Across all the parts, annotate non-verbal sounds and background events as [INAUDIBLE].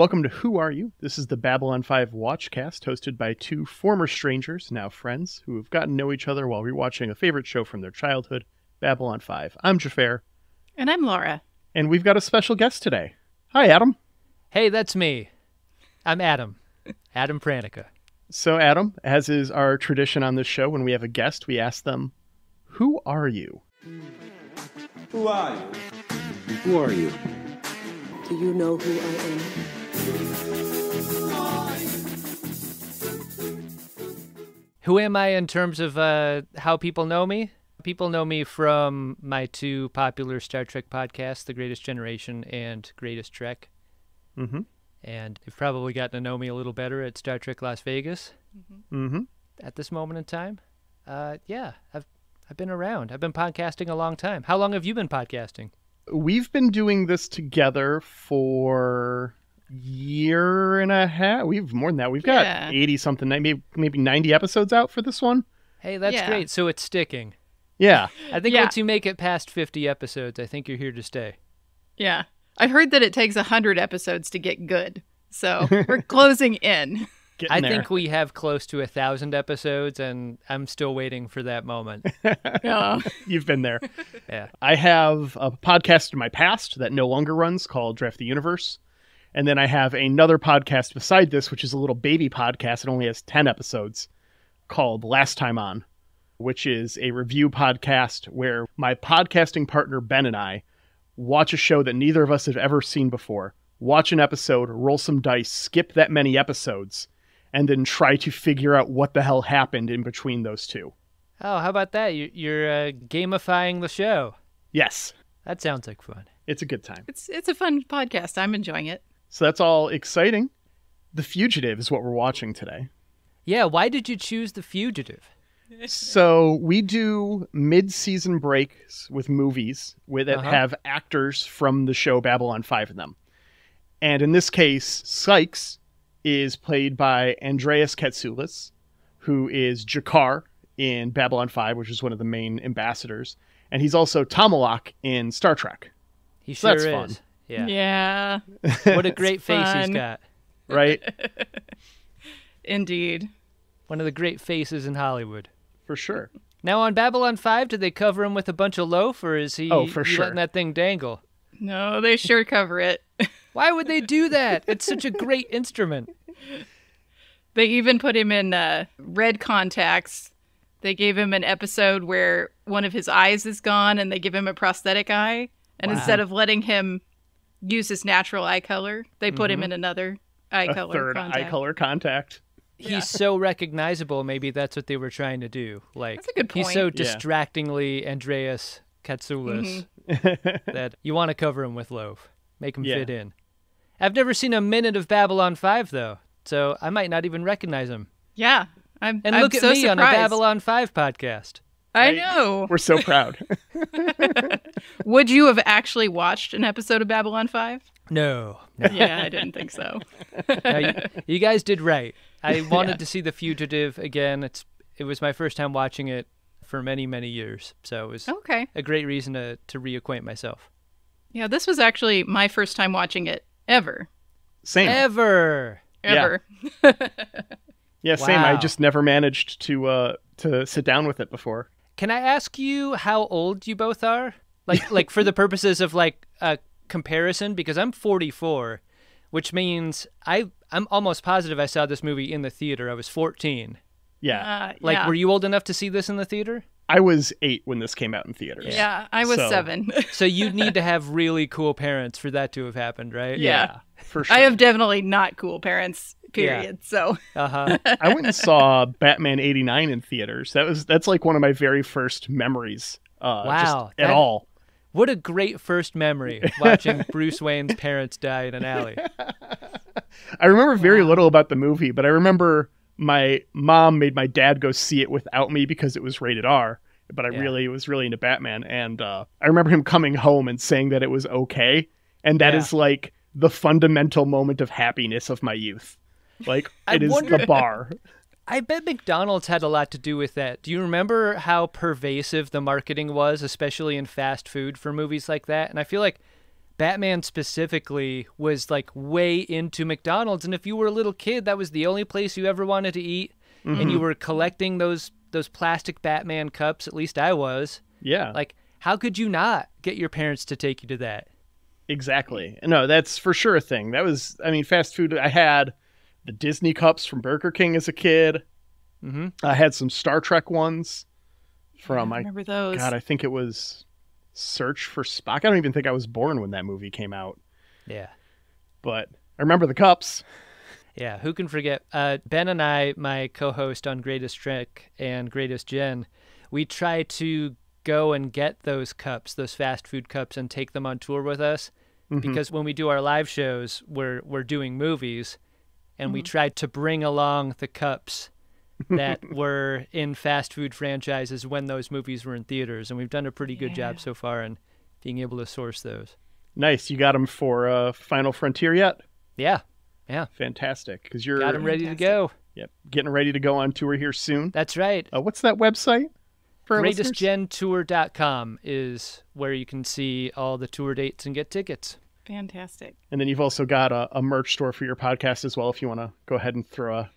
Welcome to Who Are You? This is the Babylon 5 Watchcast, hosted by two former strangers, now friends, who have gotten to know each other while rewatching a favorite show from their childhood, Babylon 5. I'm Xhafer, And I'm Laura. and we've got a special guest today. Hi, Adam. Hey, that's me. I'm Adam. Adam Pranica. So, Adam, as is our tradition on this show, when we have a guest, we ask them, Who are you? Who are you? Who are you? Do you know who I am? Who am I in terms of uh, how people know me? People know me from my two popular Star Trek podcasts, The Greatest Generation and Greatest Trek. Mm-hmm. And they've probably gotten to know me a little better at Star Trek Las Vegas Mm-hmm. at this moment in time. Uh, yeah, I've I've been around. I've been podcasting a long time. How long have you been podcasting? We've been doing this together for year and a half. We've more than that. We've got Yeah. 80 something, maybe maybe 90 episodes out for this one. Hey, that's Yeah. great. So it's sticking. Yeah. I think Yeah. once you make it past 50 episodes, I think you're here to stay. Yeah. I've heard that it takes 100 episodes to get good. So we're closing in. [LAUGHS] Getting I there. think we have close to a thousand episodes, and I'm still waiting for that moment. [LAUGHS] You've been there. Yeah. I have a podcast in my past that no longer runs called Draft the Universe. And then I have another podcast beside this, which is a little baby podcast. It only has 10 episodes called Last Time On, which is a review podcast where my podcasting partner, Ben, and I watch a show that neither of us have ever seen before, watch an episode, roll some dice, skip that many episodes, and then try to figure out what the hell happened in between those two. Oh, how about that? You- You're uh, gamifying the show. Yes, That sounds like fun. it's a good time. it's it's a fun podcast. I'm enjoying it. So that's all exciting. The Fugitive is what we're watching today. Yeah, why did you choose The Fugitive? [LAUGHS] So we do mid-season breaks with movies with that Uh-huh. have actors from the show Babylon 5 in them. And in this case, Sykes is played by Andreas Katsulas, who is G'Kar in Babylon 5, which is one of the main ambassadors. And he's also Tomalak in Star Trek, He So sure that's is. fun. Yeah. Yeah, [LAUGHS] What a great face he's got. [LAUGHS] right? indeed. One of the great faces in Hollywood. For sure. Now on Babylon 5, did they cover him with a bunch of loaf, or is he Oh, for you sure. letting that thing dangle? No, they sure cover it. [LAUGHS] Why would they do that? It's such a great instrument. They even put him in uh, red contacts. They gave him an episode where one of his eyes is gone and they give him a prosthetic eye. And Wow. instead of letting him use his natural eye color, they put him in another eye A color. third contact. eye color contact. He's so recognizable. Maybe that's what they were trying to do. Like That's a good he's so point. Yeah. distractingly Andreas Katsulas Mm-hmm. [LAUGHS] that you want to cover him with loaf, make him Yeah. fit in. I've never seen a minute of Babylon Five though, so I might not even recognize him. Yeah. I'm, And I'm look at so me on a. Babylon Five podcast. I know. We're so proud. [LAUGHS] Would you have actually watched an episode of Babylon 5? No, no, [LAUGHS] Yeah, I didn't think so. no, you, you guys did right. I [LAUGHS] wanted to see The Fugitive again. It's it was my first time watching it for many many years, so it was Okay. a great reason to to reacquaint myself. Yeah, this was actually my first time watching it ever. Same. Ever. Yeah. Ever. Yeah, same. I just never managed to uh to sit down with it before. Can I ask you how old you both are? Like like for the purposes of like a comparison because I'm 44, which means I I'm almost positive I saw this movie in the theater. I was 14. Yeah. Uh, Like yeah. were you old enough to see this in the theater? I was 8 when this came out in theaters. Yeah, I was So- seven. So you'd need [LAUGHS] to have really cool parents for that to have happened, right? Yeah. For sure. I have definitely not cool parents. Period. So Uh-huh. [LAUGHS] I went and saw Batman 89 in theaters. That was that's like one of my very first memories. Uh Wow, just at that- all. What a great first memory watching [LAUGHS] Bruce Wayne's parents die in an alley. I remember very little about the movie, but I remember my mom made my dad go see it without me because it was rated R. But I Yeah. really was really into Batman, and uh, I remember him coming home and saying that it was okay, and that is Yeah. like the fundamental moment of happiness of my youth. Like [LAUGHS] I it is wonder- the bar. [LAUGHS] I bet McDonald's had a lot to do with that. Do you remember how pervasive the marketing was, especially in fast food for movies like that? And I feel like Batman specifically was like way into McDonald's, and if you were a little kid, that was the only place you ever wanted to eat, and you mm-hmm. were collecting those those plastic Batman cups. At least I was. Yeah. Like, how could you not get your parents to take you to that? Exactly. No, that's for sure a thing. That was, I mean, fast food. I had the Disney cups from Burger King as a kid. Mm-hmm. I had some Star Trek ones from, I I, remember those. God, I think it was Search for Spock. I don't even think I was born when that movie came out, Yeah. but I remember the cups. Yeah, who can forget? Uh, ben and I, my co-host on Greatest Trek and Greatest Gen, we try to go and get those cups, those fast food cups, and take them on tour with us. Because when we do our live shows, we're we're doing movies, and we tried to bring along the cups [LAUGHS] that were in fast food franchises when those movies were in theaters, and we've done a pretty good Yeah. job so far in being able to source those. Nice. You got them for uh, Final Frontier yet? Yeah, yeah, Fantastic. Because you're got them ready to go. Yep, getting ready to go on tour here soon. That's right. Uh, what's that website? For our listeners? GreatestGenTour.com is where you can see all the tour dates and get tickets. Fantastic. And then you've also got a, a merch store for your podcast as well. If you want to go ahead and throw a,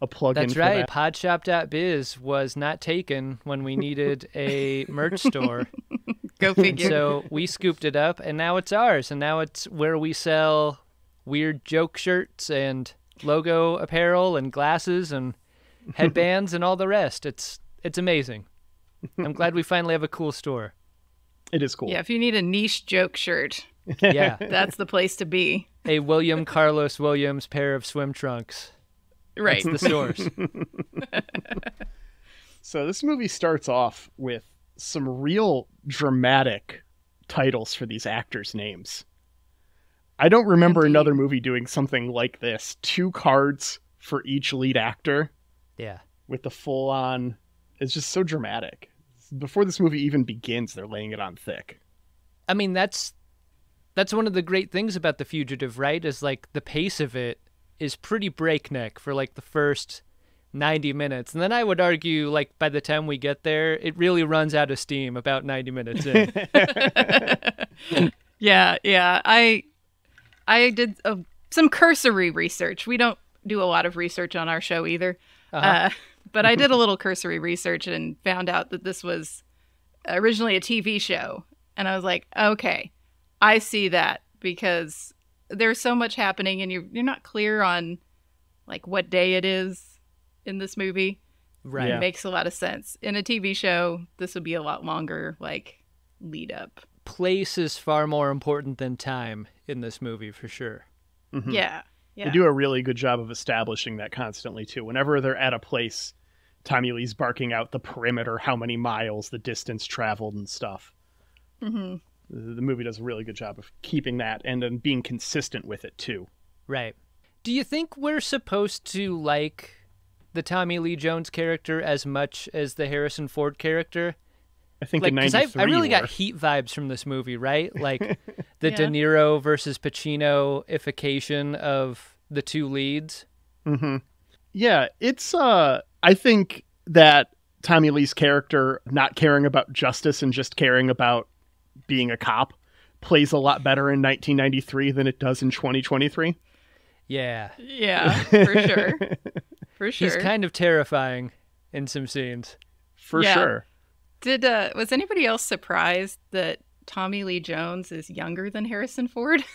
a plug in That's for right. that. Podshop.biz was not taken when we needed a merch store. [LAUGHS] Go figure. so we scooped it up and now it's ours. And now it's where we sell weird joke shirts and logo apparel and glasses and [LAUGHS] headbands and all the rest. It's it's amazing. I'm glad we finally have a cool store. It is cool. yeah, if you need a niche joke shirt, Yeah. [LAUGHS] that's the place to be. a William Carlos Williams pair of swim trunks. Right. That's the source. [LAUGHS] [LAUGHS] So this movie starts off with some real dramatic titles for these actors' names. I don't remember Indeed. another movie doing something like this. Two cards for each lead actor yeah. with the full on. It's just so dramatic. Before this movie even begins, they're laying it on thick. I mean, that's that's one of the great things about The Fugitive, right? Is like the pace of it is pretty breakneck for like the first 90 minutes. And then I would argue like by the time we get there, it really runs out of steam about 90 minutes in. [LAUGHS] [LAUGHS] Yeah, yeah. I I did uh, some cursory research. We don't do a lot of research on our show either. Uh-huh. Uh, but I did a [LAUGHS] little cursory research and found out that this was originally a TV show. And I was like, okay, I see that because there's so much happening and you're, you're not clear on like what day it is in this movie. right. Yeah. It makes a lot of sense. In a TV show, this would be a lot longer, like lead up. Place is far more important than time in this movie for sure. Mhm. Yeah. Yeah. They do a really good job of establishing that constantly too. Whenever they're at a place, Tommy Lee's barking out the perimeter, how many miles, the distance traveled, and stuff. hmm The the movie does a really good job of keeping that and then being consistent with it too. Right. Do you think we're supposed to like the Tommy Lee Jones character as much as the Harrison Ford character? I think like in because I, '93, I really got heat vibes from this movie, right? [LAUGHS] Like the De Niro versus Pacino ification of the two leads. hmm Yeah, it's uh I think that Tommy Lee's character not caring about justice and just caring about being a cop plays a lot better in 1993 than it does in 2023. Yeah, Yeah, [LAUGHS] for sure. For sure. he's kind of terrifying in some scenes. For Yeah. sure. Did uh was anybody else surprised that Tommy Lee Jones is younger than Harrison Ford? [LAUGHS]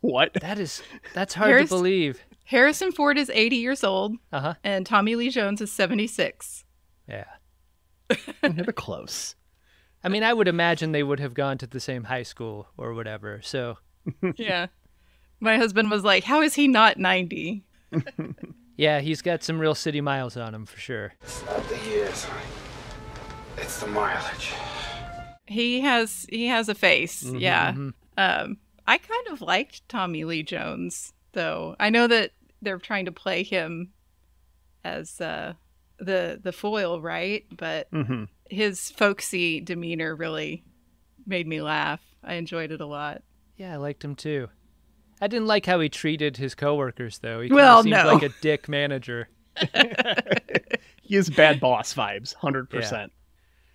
What? That is that's hard Harris- to believe. Harrison Ford is 80 years old Uh huh. and Tommy Lee Jones is 76. Yeah. [LAUGHS] They're close. I mean, I would imagine they would have gone to the same high school or whatever. So [LAUGHS] yeah. My husband was like, "How is he not 90?" yeah, he's got some real city miles on him for sure. It's not the years. It's the mileage. He has he has a face. yeah. Um I kind of liked Tommy Lee Jones though. I know that they're trying to play him as uh the the foil, right? But hmm his folksy demeanor really made me laugh. I enjoyed it a lot. Yeah, I liked him too. I didn't like how he treated his coworkers though. He kinda Well, seemed no. like a dick manager. [LAUGHS] [LAUGHS] He is bad boss vibes, 100%.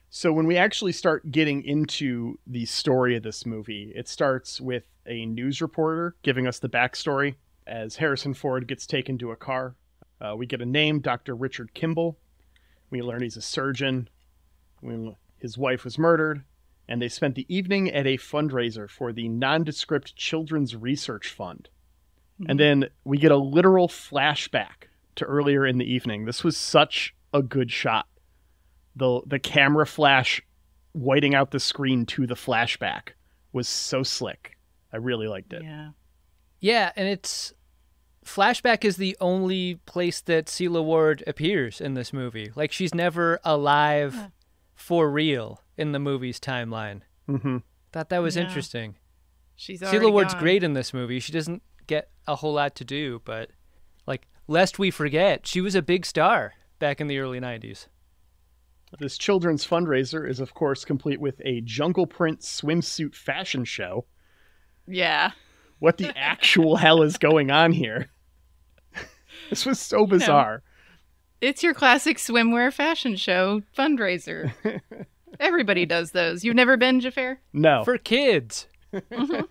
So when we actually start getting into the story of this movie, it starts with a news reporter giving us the backstory as Harrison Ford gets taken to a car. Uh, we get a name, Dr. Richard Kimball. We learn he's a surgeon. We, his wife was murdered, and they spent the evening at a fundraiser for the Nondescript Children's Research Fund. And then we get a literal flashback to earlier in the evening. This was such a good shot. The the camera flash whiting out the screen to the flashback was so slick. I really liked it. Yeah. Yeah, and it's flashback is the only place that Sela Ward appears in this movie. Like she's never alive for real in the movie's timeline. Mm-hmm. Thought that was Yeah. interesting. She's Sela already Ward's gone. great in this movie. She doesn't get a whole lot to do, but like lest we forget, she was a big star back in the early 90s. This children's fundraiser is of course complete with a jungle print swimsuit fashion show. Yeah. What the actual [LAUGHS] hell is going on here? [LAUGHS] this was so bizarre. It's your classic swimwear fashion show fundraiser. [LAUGHS] Everybody does those. You've never been, Xhafer? No. For kids. Mm-hmm.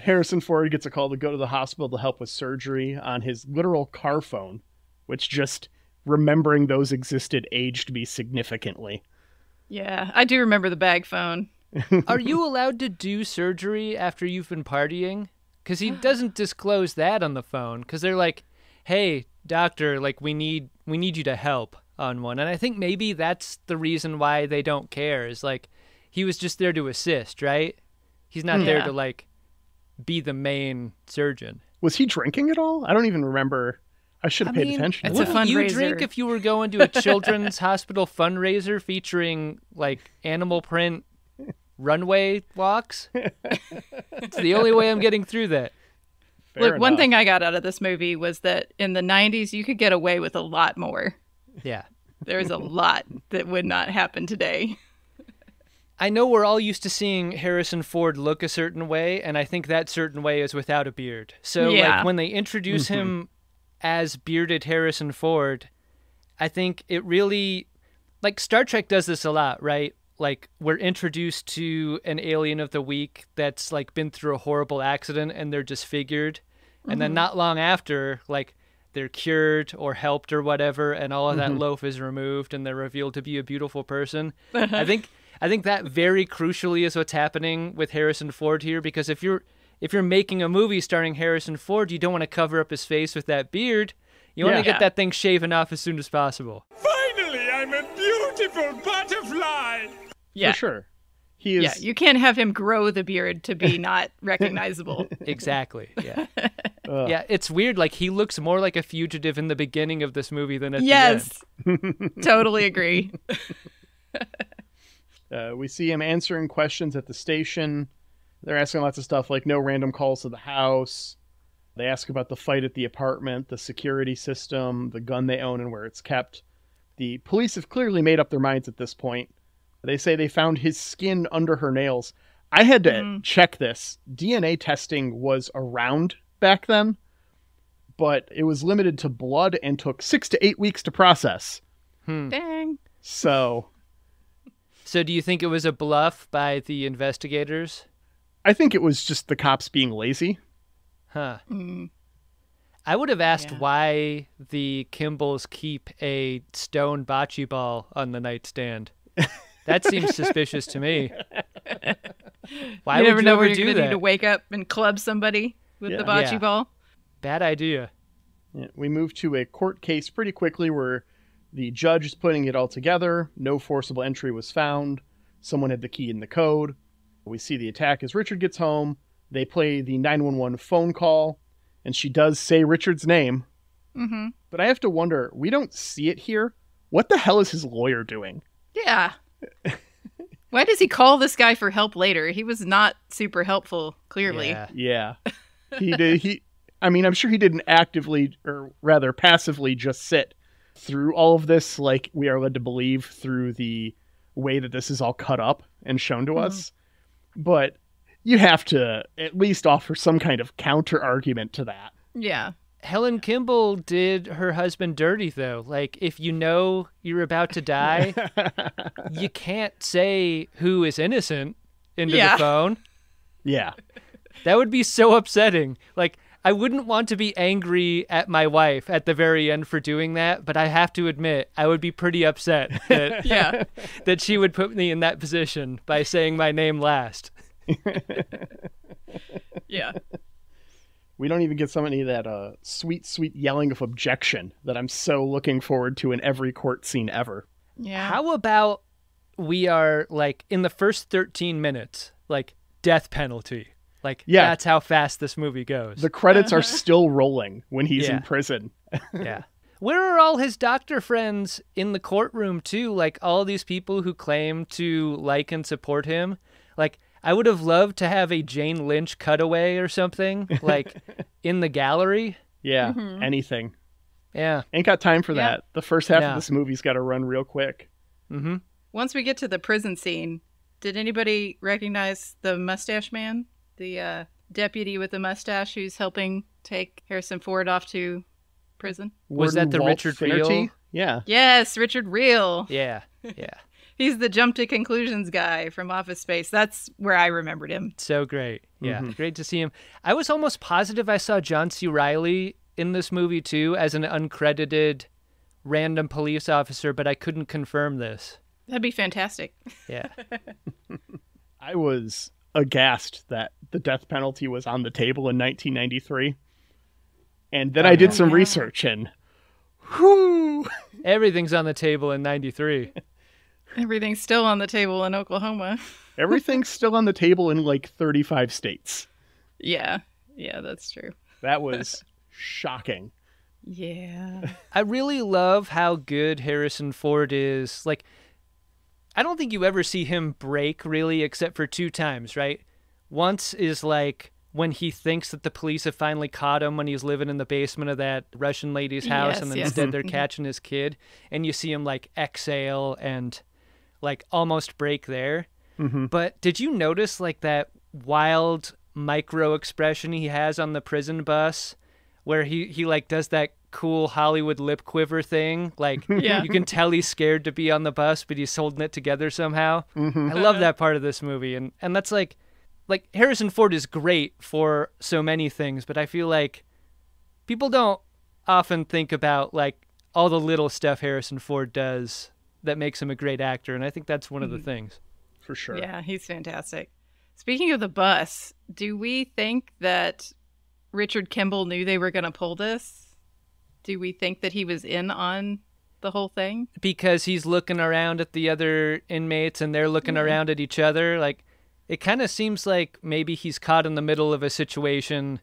Harrison Ford gets a call to go to the hospital to help with surgery on his literal car phone, which just remembering those existed aged me significantly. Yeah, I do remember the bag phone. [LAUGHS] Are you allowed to do surgery after you've been partying? Because he [GASPS] doesn't disclose that on the phone. Because they're like, "Hey, doctor, like we need we need you to help on one." And I think maybe that's the reason why they don't care. Is like he was just there to assist, right? He's not there to like be the main surgeon. Was he drinking at all? I don't even remember. I should have I paid mean, attention. it's to a that. Wouldn't you drink if you were going to a children's [LAUGHS] hospital fundraiser featuring like animal print runway walks? it's the only way I'm getting through that. Fair Look, one thing I got out of this movie was that in the 90s, you could get away with a lot more. Yeah. There's a lot that would not happen today. I know we're all used to seeing Harrison Ford look a certain way, and I think that certain way is without a beard. So, Yeah. like, when they introduce him mm-hmm. As bearded Harrison Ford, I think it really, like, Star Trek does this a lot, right? Like, we're introduced to an alien of the week that's, like, been through a horrible accident and they're disfigured. And then mm-hmm. not long after, like, they're cured or helped or whatever, and all of that mm-hmm. loaf is removed and they're revealed to be a beautiful person. [LAUGHS] I think I think that very crucially is what's happening with Harrison Ford here because if you're if you're making a movie starring Harrison Ford, you don't want to cover up his face with that beard. You want Yeah. to get Yeah. that thing shaven off as soon as possible. Finally, I'm a beautiful butterfly! Yeah. For sure. He is Yeah, you can't have him grow the beard to be not [LAUGHS] recognizable. [LAUGHS] Exactly. Yeah. [LAUGHS] Ugh. yeah, it's weird like he looks more like a fugitive in the beginning of this movie than at the end. yes. totally agree. Uh, we see him answering questions at the station. They're asking lots of stuff like no random calls to the house. They ask about the fight at the apartment, the security system, the gun they own, and where it's kept. The police have clearly made up their minds at this point. They say they found his skin under her nails. I had to mm. check this. DNA testing was around back then, but it was limited to blood and took six to eight weeks to process. Hmm. Dang. So So do you think it was a bluff by the investigators? I think it was just the cops being lazy. Huh. Mm. I would have asked Yeah. why the Kimballs keep a stone bocce ball on the nightstand. That seems [LAUGHS] suspicious to me. Why you would you know ever where you're do going to need that? to wake up and club somebody with Yeah. the bocce Yeah. ball. Bad idea. Yeah, We move to a court case pretty quickly where the judge is putting it all together. No forcible entry was found. Someone had the key in the code. We see the attack as Richard gets home. They play the 911 phone call, and she does say Richard's name. Mm-hmm. But I have to wonder, we don't see it here. What the hell is his lawyer doing? Yeah. [LAUGHS] Why does he call this guy for help later? He was not super helpful, clearly. Yeah. Yeah. He did he I mean, I'm sure he didn't actively or rather passively just sit through all of this like we are led to believe through the way that this is all cut up and shown to us. But you have to at least offer some kind of counter argument to that. Yeah. Helen Kimball did her husband dirty though. Like if you know you're about to die, [LAUGHS] you can't say who is innocent into Yeah. the phone. Yeah. That would be so upsetting. Like I wouldn't want to be angry at my wife at the very end for doing that, but I have to admit I would be pretty upset [LAUGHS] that Yeah. [LAUGHS] that she would put me in that position by saying my name last. [LAUGHS] Yeah. We don't even get so many of that uh, sweet, sweet yelling of objection that I'm so looking forward to in every court scene ever. Yeah. How about we are like in the first 13 minutes, like death penalty. Like Yeah. that's how fast this movie goes. The credits are [LAUGHS] still rolling when he's Yeah. in prison. [LAUGHS] yeah. Where are all his doctor friends in the courtroom too? Like all these people who claim to like and support him. Like I would have loved to have a Jane Lynch cutaway or something, [LAUGHS] like in the gallery. Yeah, Mm-hmm. anything. Yeah. Ain't got time for Yeah. that. The first half No. of this movie's got to run real quick. Mm-hmm. Once we get to the prison scene, did anybody recognize the mustache man? The uh, deputy with the mustache who's helping take Harrison Ford off to prison? Was that the Walt Richard Finnerty? Riehle? Yeah. Yes, Richard Riehle. Yeah. Yeah. [LAUGHS] He's the jump to conclusions guy from Office Space. That's where I remembered him. So great. Yeah. Mm-hmm. Great to see him. I was almost positive I saw John C. Reilly in this movie too as an uncredited random police officer, but I couldn't confirm this. That'd be fantastic. Yeah. [LAUGHS] I was aghast that the death penalty was on the table in 1993. And then I did some research and whoo, Everything's on the table in 93. [LAUGHS] Everything's still on the table in Oklahoma. [LAUGHS] everything's still on the table in like 35 states. Yeah. Yeah, that's true. That [LAUGHS] was shocking. Yeah. I really love how good Harrison Ford is. Like, I don't think you ever see him break really, except for two times, right? Once is like when he thinks that the police have finally caught him when he's living in the basement of that Russian lady's house, Yes, and then yes. instead they're mm-hmm. Mm-hmm. catching his kid, and you see him like exhale and like almost break there. Mm-hmm. But did you notice like that wild micro expression he has on the prison bus where he, he like does that cool Hollywood lip quiver thing? Like [LAUGHS] Yeah. you can tell he's scared to be on the bus, but he's holding it together somehow. Mm-hmm. I love uh-huh. that part of this movie and, and that's like like Harrison Ford is great for so many things, but I feel like people don't often think about like all the little stuff Harrison Ford does that makes him a great actor, and I think that's one of the mm-hmm. things. For sure. Yeah, he's fantastic. Speaking of the bus, do we think that Richard Kimball knew they were going to pull this? Do we think that he was in on the whole thing? because he's looking around at the other inmates and they're looking mm-hmm. around at each other like it kind of seems like maybe he's caught in the middle of a situation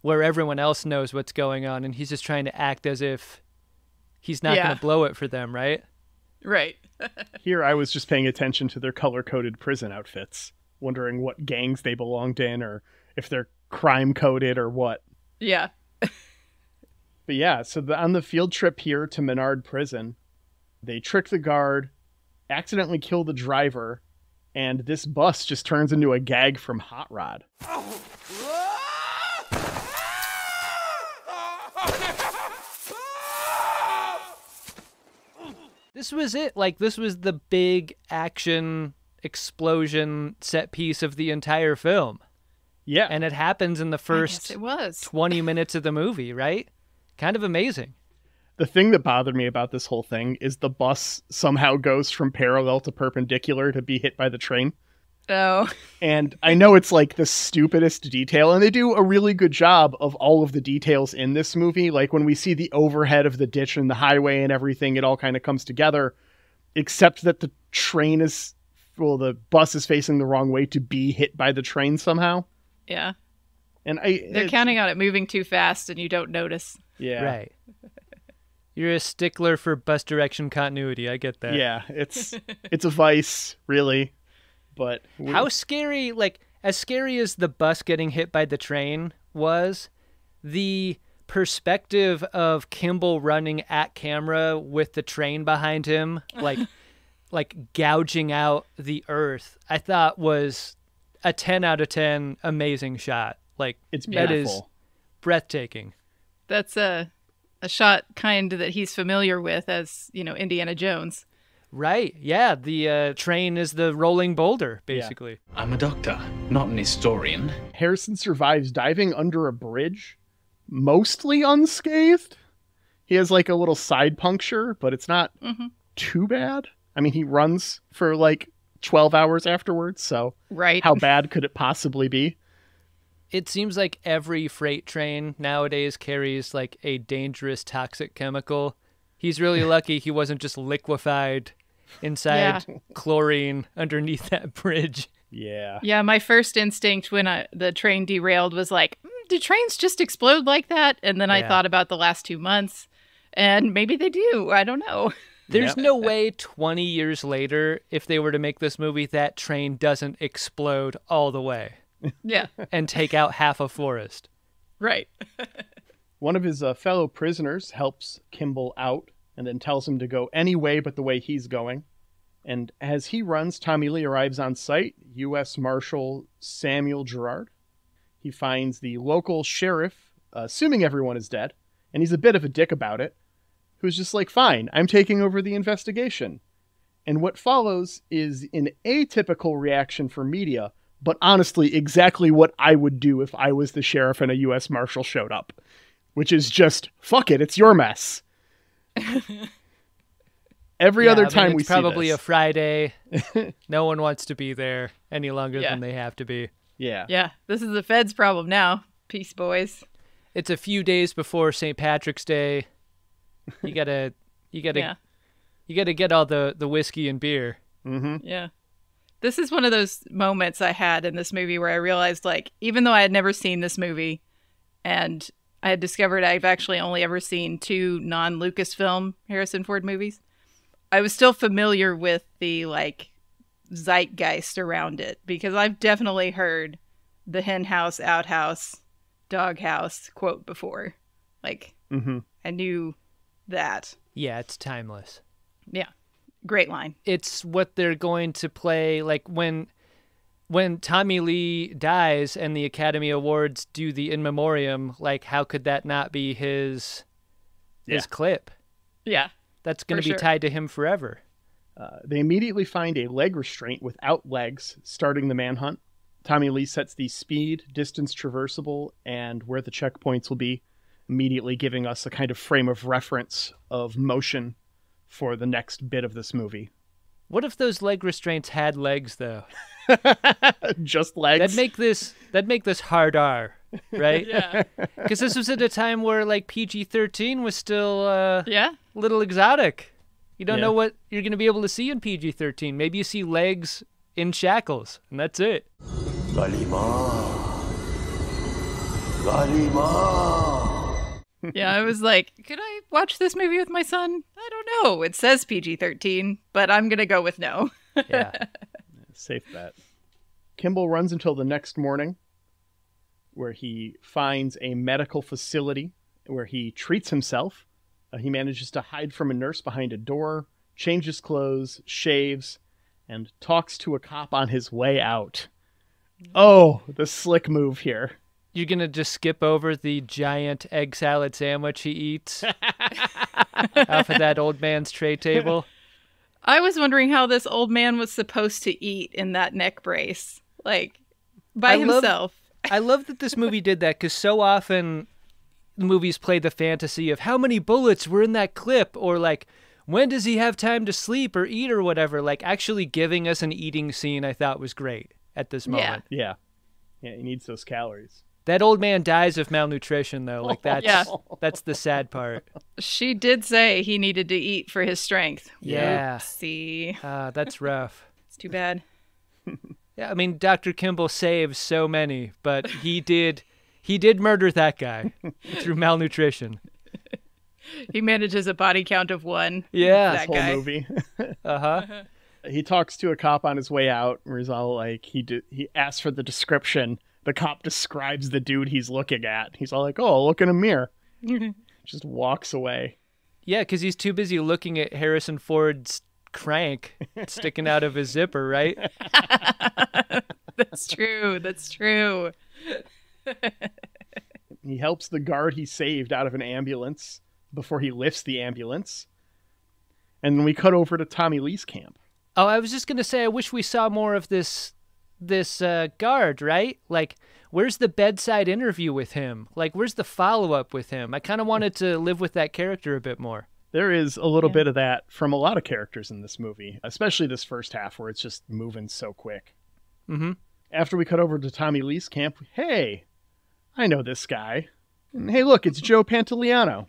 where everyone else knows what's going on and he's just trying to act as if he's not Yeah. going to blow it for them right Right. [LAUGHS] Here I was just paying attention to their color coded prison outfits, wondering what gangs they belonged in or if they're crime coded or what. Yeah. [LAUGHS] But yeah, so the, on the field trip here to Menard Prison, they trick the guard, accidentally kill the driver, and this bus just turns into a gag from Hot Rod. this was it like this was the big action explosion set piece of the entire film Yeah, and it happens in the first it was. 20 minutes of the movie right kind of amazing the thing that bothered me about this whole thing is the bus somehow goes from parallel to perpendicular to be hit by the train. Oh, And I know it's like the stupidest detail, and they do a really good job of all of the details in this movie. Like when we see the overhead of the ditch and the highway and everything, it all kind of comes together, except that the train is, well, the bus is facing the wrong way to be hit by the train somehow. yeah. And I, They're counting on it moving too fast and you don't notice. Yeah, right you're a stickler for bus direction continuity i get that yeah, it's it's a vice, really. But we- How scary, like, as scary as the bus getting hit by the train was, the perspective of Kimball running at camera with the train behind him, like, [LAUGHS] like gouging out the earth, I thought was a 10 out of 10 amazing shot. Like, it's that beautiful. is breathtaking. That's a a shot kind that he's familiar with as, you know, Indiana Jones. Right. Yeah. The uh, train is the rolling boulder, basically. I'm a doctor, not an historian. Harrison survives diving under a bridge, mostly unscathed. He has like a little side puncture, but it's not Mhm. too bad. I mean, he runs for like 12 hours afterwards, so Right. how bad could it possibly be? It seems like every freight train nowadays carries like a dangerous toxic chemical. He's really [LAUGHS] lucky he wasn't just liquefied inside chlorine underneath that [LAUGHS] bridge. Yeah. Yeah, my first instinct when I, the train derailed was like, mm, do trains just explode like that? And then I thought about the last two months, and maybe they do. I don't know. [LAUGHS] There's no way 20 years later, if they were to make this movie, that train doesn't explode all the way yeah, [LAUGHS] and take out half a forest. right. [LAUGHS] One of his uh, fellow prisoners helps Kimball out and then tells him to go any way but the way he's going. And as he runs, Tommy Lee arrives on site, U.S. Marshal Samuel Gerard. He finds the local sheriff, uh, assuming everyone is dead, and he's a bit of a dick about it, who's just like, fine, I'm taking over the investigation. And what follows is an atypical reaction for media, but honestly, exactly what I would do if I was the sheriff and a U.S. Marshal showed up, which is just, fuck it, it's your mess. [LAUGHS] Every Yeah, other I mean, time it's we see probably a Friday. [LAUGHS] no one wants to be there any longer Yeah. than they have to be. yeah. Yeah, this is the Fed's problem now. Peace, boys. It's a few days before St. Patrick's Day. You gotta, you gotta, [LAUGHS] Yeah, you gotta get all the the whiskey and beer. Mm-hmm. yeah. This is one of those moments I had in this movie where I realized, like, even though I had never seen this movie, and I had discovered I've actually only ever seen two non-Lucasfilm Harrison Ford movies, I was still familiar with the like zeitgeist around it because I've definitely heard the hen house, outhouse, doghouse quote before. Like, hmm I knew that. Yeah, it's timeless. Yeah. Great line. It's what they're going to play like when when Tommy Lee dies and the Academy Awards do the in memoriam. Like, how could that not be his his clip? Yeah. That's going to be sure. tied to him forever. Uh, they immediately find a leg restraint without legs, starting the manhunt. Tommy Lee sets the speed, distance traversable, and where the checkpoints will be, immediately giving us a kind of frame of reference of motion for the next bit of this movie. What if those leg restraints had legs though? [LAUGHS] Just legs. That'd make this that'd make this hard R, right? [LAUGHS] Yeah. Because this was at a time where like PG thirteen was still uh, yeah. a little exotic. You don't Yeah. know what you're going to be able to see in PG thirteen. Maybe you see legs in shackles, and that's it. Galima. Galima. Yeah. I was like, could I watch this movie with my son? I don't know. It says PG 13, but I'm going to go with no. Yeah. [LAUGHS] Safe bet. Kimball runs until the next morning, where he finds a medical facility where he treats himself. Uh, he manages to hide from a nurse behind a door, changes clothes, shaves, and talks to a cop on his way out. Oh, the slick move here. You're going to just skip over the giant egg salad sandwich he eats [LAUGHS] off of that old man's tray table. I was wondering how this old man was supposed to eat in that neck brace. Like, by I love- himself. I love that this movie did that because so often movies play the fantasy of how many bullets were in that clip or like when does he have time to sleep or eat or whatever. Like actually giving us an eating scene, I thought was great at this Yeah. moment. Yeah. Yeah, he needs those calories. That old man dies of malnutrition though. Like [LAUGHS] that's Yeah. that's the sad part. She did say he needed to eat for his strength. Yeah. See, Uh, that's rough. [LAUGHS] it's too bad. Yeah, I mean Dr. Kimball saves so many, but [LAUGHS] he did he did murder that guy through malnutrition. He manages a body count of one. Yeah. that Whole guy. movie. Uh-huh. he talks to a cop on his way out where he's all like he did he asks for the description the cop describes the dude he's looking at he's all like oh look in a mirror [LAUGHS] just walks away Yeah, because he's too busy looking at Harrison Ford's crank [LAUGHS] sticking out of his zipper, right? [LAUGHS] That's true. That's true. he He helps the guard he saved out of an ambulance before he lifts the ambulance. And then we cut over to Tommy Lee's camp. Oh, I was just gonna say, I wish we saw more of this this uh, guard. Right? Like, where's the bedside interview with him? Like, where's the follow up with him? I kind of wanted to live with that character a bit more. There is a little Yeah. bit of that from a lot of characters in this movie, especially this first half where it's just moving so quick. Mm-hmm. After we cut over to Tommy Lee's camp, hey, I know this guy. And hey, look, it's Joe Pantoliano.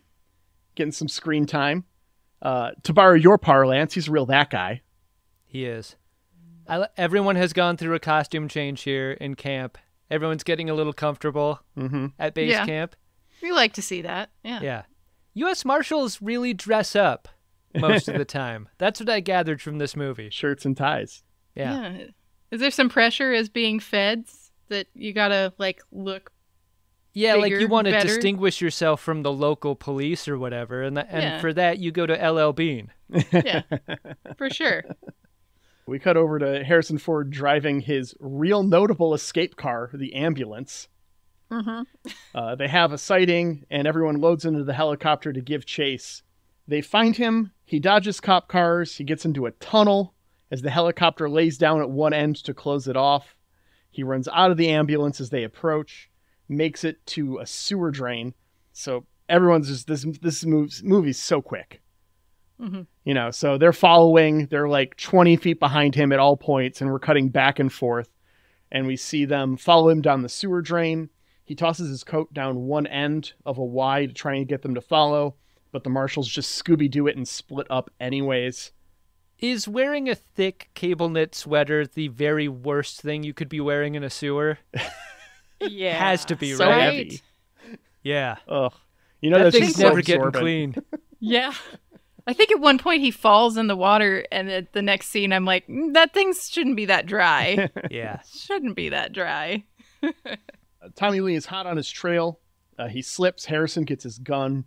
Getting some screen time. Uh, to borrow your parlance, he's a real that guy. He is. I, everyone has gone through a costume change here in camp. Everyone's getting a little comfortable Mm-hmm. at base Yeah. camp. We like to see that. Yeah. Yeah. U.S. Marshals really dress up most of the [LAUGHS] time. That's what I gathered from this movie. Shirts and ties. Yeah. Yeah. Is there some pressure as being feds that you gotta like look? Yeah, like you want to better. distinguish yourself from the local police or whatever, and, tha- and Yeah. for that you go to LL Bean. Yeah, for sure. [LAUGHS] We cut over to Harrison Ford driving his real notable escape car, the ambulance. hmm Uh, they have a sighting, and everyone loads into the helicopter to give chase. They find him. He dodges cop cars. He gets into a tunnel as the helicopter lays down at one end to close it off. He runs out of the ambulance as they approach, makes it to a sewer drain. So everyone's just this this moves, movie's so quick. Mhm. You know, so they're following. They're like 20 feet behind him at all points, and we're cutting back and forth. And we see them follow him down the sewer drain. He tosses his coat down one end of a Y to try and get them to follow, but the marshals just Scooby Doo it and split up anyways. Is wearing a thick cable knit sweater the very worst thing you could be wearing in a sewer? Yeah, Has to be, So right? heavy. Yeah. Ugh. You know that that's thing's never getting absorbent. clean. Yeah. I think at one point he falls in the water, and at the next scene, I'm like, "Mm, that thing shouldn't be that dry. [LAUGHS] Yeah. shouldn't be that dry. [LAUGHS] Tommy Lee is hot on his trail. Uh, he slips. Harrison gets his gun.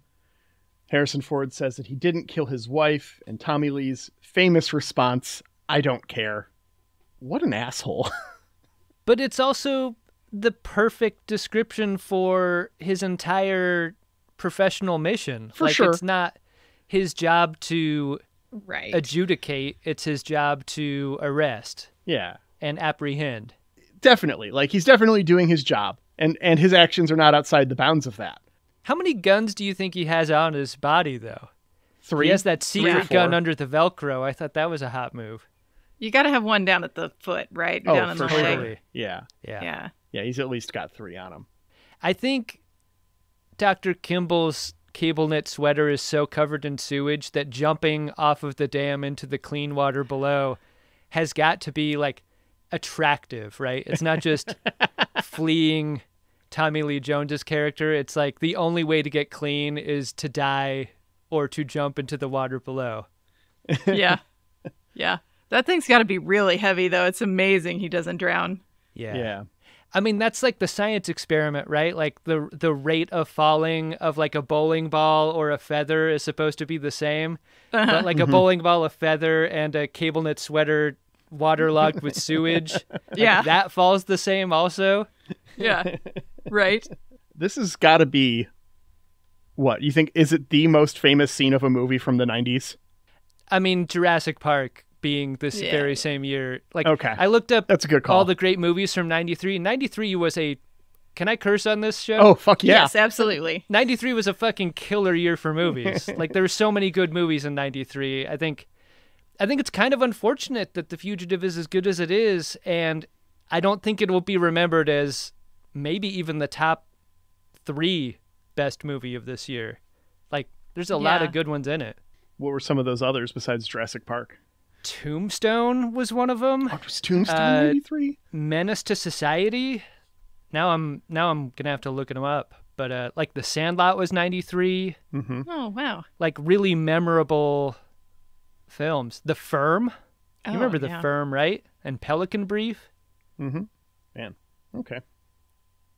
Harrison Ford says that he didn't kill his wife, and Tommy Lee's famous response, I don't care. What an asshole. [LAUGHS] But it's also the perfect description for his entire professional mission. For like sure. it's not his job to Right. adjudicate, it's his job to arrest yeah, and apprehend. definitely. Like he's definitely doing his job, and and his actions are not outside the bounds of that. How many guns do you think he has on his body though? Three. He has that Three secret gun four. under the Velcro. I thought that was a hot move. you got to have one down at the foot, right? Oh, down in for the sure. leg. Yeah, Yeah. Yeah. yeah. He's at least got three on him. I think Dr. Kimball's cable knit sweater is so covered in sewage that jumping off of the dam into the clean water below has got to be like attractive, right? It's not just [LAUGHS] fleeing Tommy Lee Jones's character. It's like the only way to get clean is to die or to jump into the water below. [LAUGHS] Yeah. yeah. That thing's got to be really heavy, though. It's amazing he doesn't drown. Yeah. Yeah. I mean, that's like the science experiment, right? Like the the rate of falling of like a bowling ball or a feather is supposed to be the same, but uh-huh. like a mm-hmm. bowling ball, a feather, and a cable knit sweater waterlogged with sewage, like, Yeah. that falls the same also. Yeah. right. [LAUGHS] This has got to be what you think? Is it the most famous scene of a movie from the '90s? I mean, Jurassic Park being this Yeah. very same year. Like, Okay. I looked up That's a good call. all the great movies from '93. '93 was a. Can I curse on this show? oh fuck yeah! Yes, absolutely. 93 was a fucking killer year for movies. [LAUGHS] like there were so many good movies in 93. I think I think it's kind of unfortunate that The Fugitive is as good as it is and I don't think it will be remembered as maybe even the top 3 best movie of this year. Like there's a lot of good ones in it. What were some of those others besides Jurassic Park? Tombstone was one of them. Oh, was Tombstone Uh, '93? Menace to Society. Now I'm now I'm going to have to look them up. But uh like The Sandlot was 93. Mm-hmm. Oh, wow. like really memorable films. The Firm. Oh, You Oh, remember The yeah. Firm, right? And Pelican Brief. Mm-hmm. Man. Okay.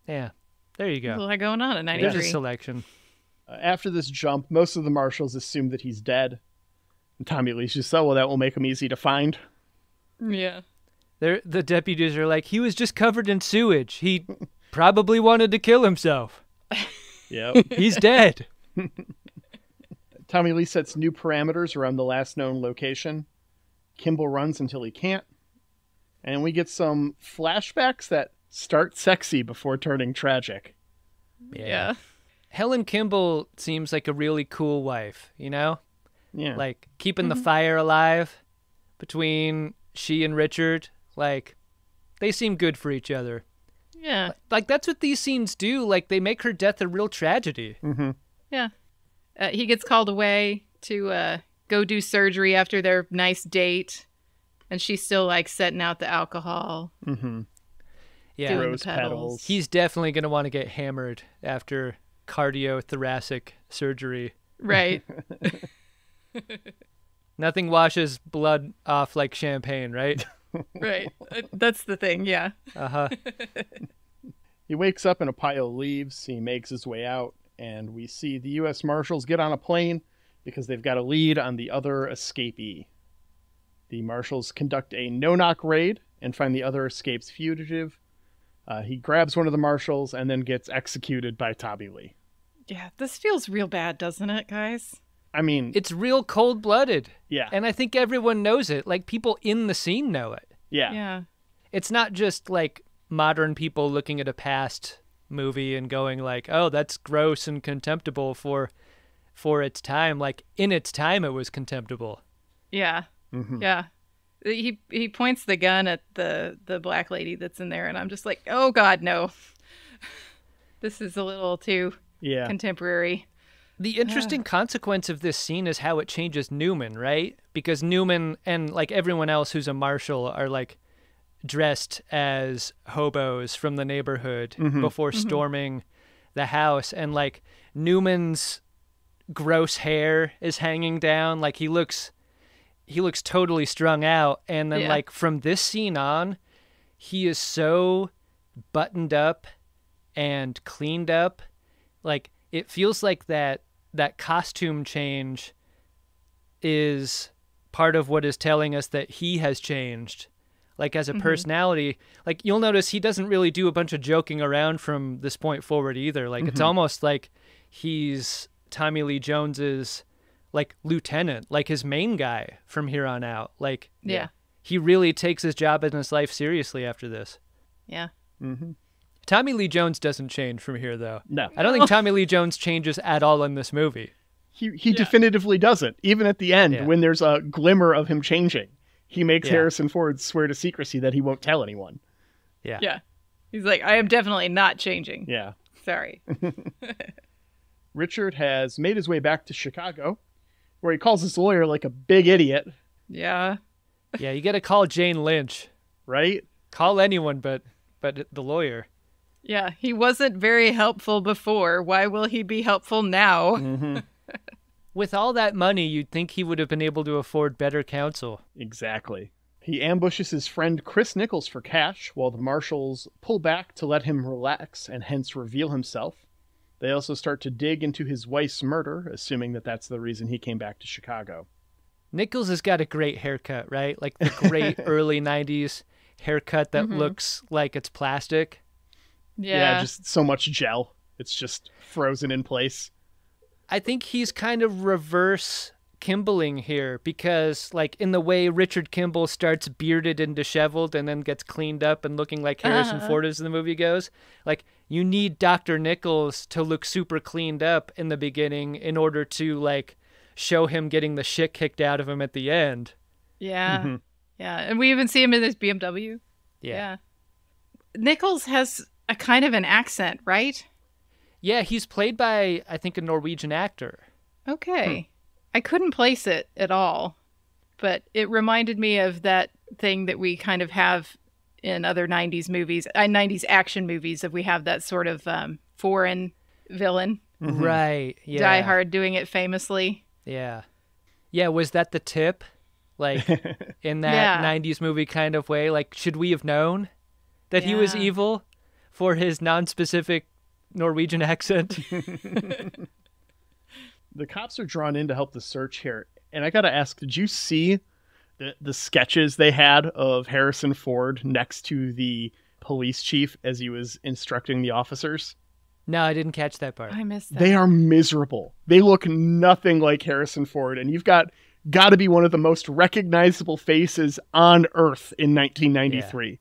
Yeah. There you There's a go. lot going on in There's a selection. Uh, after this jump, most of the marshals assume that he's dead. And Tommy Lee's just, oh, well, that will make him easy to find. yeah. They're, the deputies are like, he was just covered in sewage. He [LAUGHS] probably wanted to kill himself. [LAUGHS] Yep. [LAUGHS] He's dead. Tommy Lee sets new parameters around the last known location. Kimball runs until he can't. And we get some flashbacks that start sexy before turning tragic. Yeah. Helen Kimball seems like a really cool wife, you know? Yeah. Like keeping the fire alive between she and Richard. Like they seem good for each other. Yeah. Like that's what these scenes do. Like they make her death a real tragedy. Yeah. Uh, he gets called away to uh, go do surgery after their nice date. And she's still like setting out the alcohol. mm-hmm. Yeah. Rose pedals. petals. He's definitely going to want to get hammered after cardiothoracic surgery. Right. [LAUGHS] [LAUGHS] Nothing washes blood off like champagne, right? [LAUGHS] right. Uh, That's the thing. Yeah. Uh huh. [LAUGHS] He wakes up in a pile of leaves. He makes his way out, and we see the U.S. Marshals get on a plane because they've got a lead on the other escapee. The Marshals conduct a no knock raid and find the other escapes fugitive. Uh, he grabs one of the Marshals and then gets executed by Tommy Lee. Yeah. This feels real bad, doesn't it, guys? I mean, It's real cold blooded. yeah, And I think everyone knows it. Like people in the scene know it. yeah, Yeah. It's not just like modern people looking at a past movie and going like, "Oh, that's gross and contemptible for for its time." Like in its time it was contemptible. Yeah. Mhm. Yeah. He he points the gun at the the black lady that's in there and I'm just like, "Oh god, no." [LAUGHS] This is a little too yeah. contemporary. The interesting consequence of this scene is how it changes Newman, right? Because Newman and like everyone else who's a marshal are like dressed as hobos from the neighborhood mm-hmm. before mm-hmm. storming the house. And like Newman's gross hair is hanging down. Like he looks he looks totally strung out. And then Yeah. like from this scene on he is so buttoned up and cleaned up. Like it feels like that that costume change is part of what is telling us that he has changed. Like as a mm-hmm. personality like you'll notice he doesn't really do a bunch of joking around from this point forward either. Like it's mm-hmm. almost like he's tommy lee jones's like lieutenant like his main guy from here on out. Like Yeah. he really takes his job and his life seriously after this. Yeah. Mm-hmm. Tommy lee jones doesn't change from here though No, i don't think [LAUGHS] tommy lee jones changes at all in this movie he he definitively doesn't. Even at the end, Yeah. when there's a glimmer of him changing, he makes Yeah. Harrison Ford swear to secrecy that he won't tell anyone. yeah Yeah. He's like, "I am definitely not changing." Yeah. Sorry. [LAUGHS] [LAUGHS] Richard has made his way back to Chicago, where he calls his lawyer like a big idiot, Yeah. yeah you gotta call jane lynch right? call anyone but but the lawyer Yeah, he wasn't very helpful before. Why will he be helpful now? Mm-hmm. [LAUGHS] with all that money you'd think he would have been able to afford better counsel Exactly. He ambushes his friend Chris Nichols for cash while the marshals pull back to let him relax and hence reveal himself. They also start to dig into his wife's murder, assuming that that's the reason he came back to Chicago. nichols has got a great haircut right like the great [LAUGHS] early 90s haircut that mm-hmm. looks like it's plastic Yeah. just so much gel. It's just frozen in place. I think he's kind of reverse Kimbling here because, like, in the way Richard Kimball starts bearded and disheveled and then gets cleaned up and looking like Harrison uh-huh. Ford as the movie goes, like, you need Dr. Nichols to look super cleaned up in the beginning in order to, like, show him getting the shit kicked out of him at the end. Mm-hmm. yeah. Yeah. And we even see him in this BMW. Yeah. Yeah. Nichols has a kind of an accent, right? Yeah, he's played by, I think, a Norwegian actor. Okay. I couldn't place it at all, but it reminded me of that thing that we kind of have in other 90s movies, uh, 90s action movies, if we have that sort of um, foreign villain, Right. Yeah. Die Hard doing it famously. Yeah. Yeah, was that the tip? Like [LAUGHS] in that Yeah. 90s movie kind of way? Like, should we have known that he was evil for his non-specific Norwegian accent? [LAUGHS] The cops are drawn in to help the search here. And I got to ask, did you see the, the sketches they had of Harrison Ford next to the police chief as he was instructing the officers? No, I didn't catch that part. I missed that. They are miserable. They look nothing like Harrison Ford, and you've got got to be one of the most recognizable faces on Earth in 1993. yeah.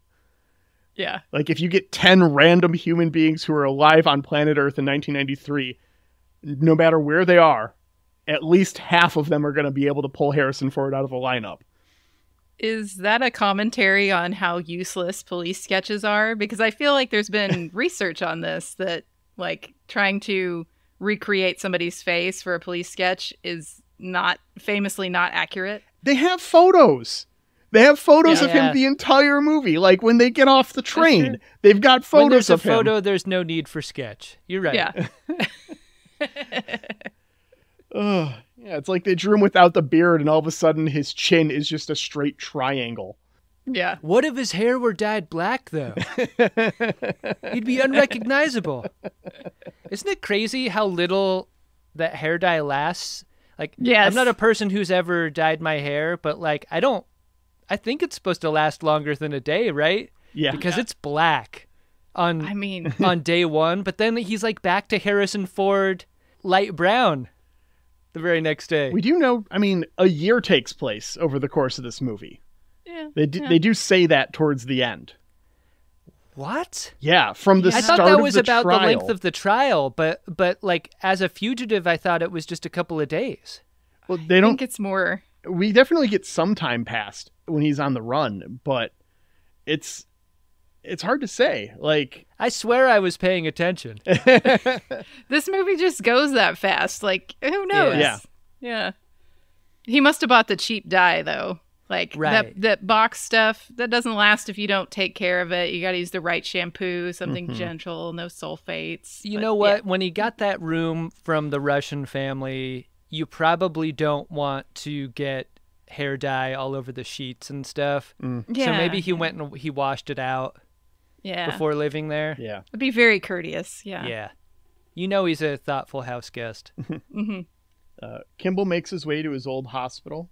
Like if you get 10 random human beings who are alive on planet Earth in 1993, no matter where they are, at least half of them are going to be able to pull Harrison Ford out of the lineup. Is that a commentary on how useless police sketches are? Because I feel like there's been [LAUGHS] research on this that, like, trying to recreate somebody's face for a police sketch is not famously not accurate. They have photos. They have photos of Yeah. him the entire movie. Like when they get off the train, they've got when photos there's a of him. photo, there's no need for sketch. You're right. Yeah. [LAUGHS] [LAUGHS] Ugh. Yeah, it's like they drew him without the beard, and all of a sudden his chin is just a straight triangle. yeah. What if his hair were dyed black, though? He'd be unrecognizable. Isn't it crazy how little that hair dye lasts? Like, Yes. I'm not a person who's ever dyed my hair, but like, I don't. I think it's supposed to last longer than a day, right? Yeah. Because it's black on I mean, [LAUGHS] on day one, but then he's like back to Harrison Ford, light brown, the very next day. we do know, I mean, a year takes place over the course of this movie. yeah. They do, they do say that towards the end. what? Yeah, from the I start thought that of was the about trial. the length of the trial, but but like as a fugitive, I thought it was just a couple of days. well, they I don't think it's more. we definitely get some time passed when he's on the run, but it's it's hard to say. Like I swear I was paying attention. [LAUGHS] This movie just goes that fast. Like, who knows? Yeah. Yeah. He must have bought the cheap dye though. Like Right. that that box stuff that doesn't last if you don't take care of it. You got to use the right shampoo, something Mm-hmm. gentle, no sulfates. You But, know yeah. what? When he got that room from the Russian family, you probably don't want to get hair dye all over the sheets and stuff. Mm. Yeah. So maybe he went and he washed it out yeah. before living there. yeah. It'd be very courteous. Yeah. Yeah. You know he's a thoughtful house guest. [LAUGHS] Uh, Kimball makes his way to his old hospital.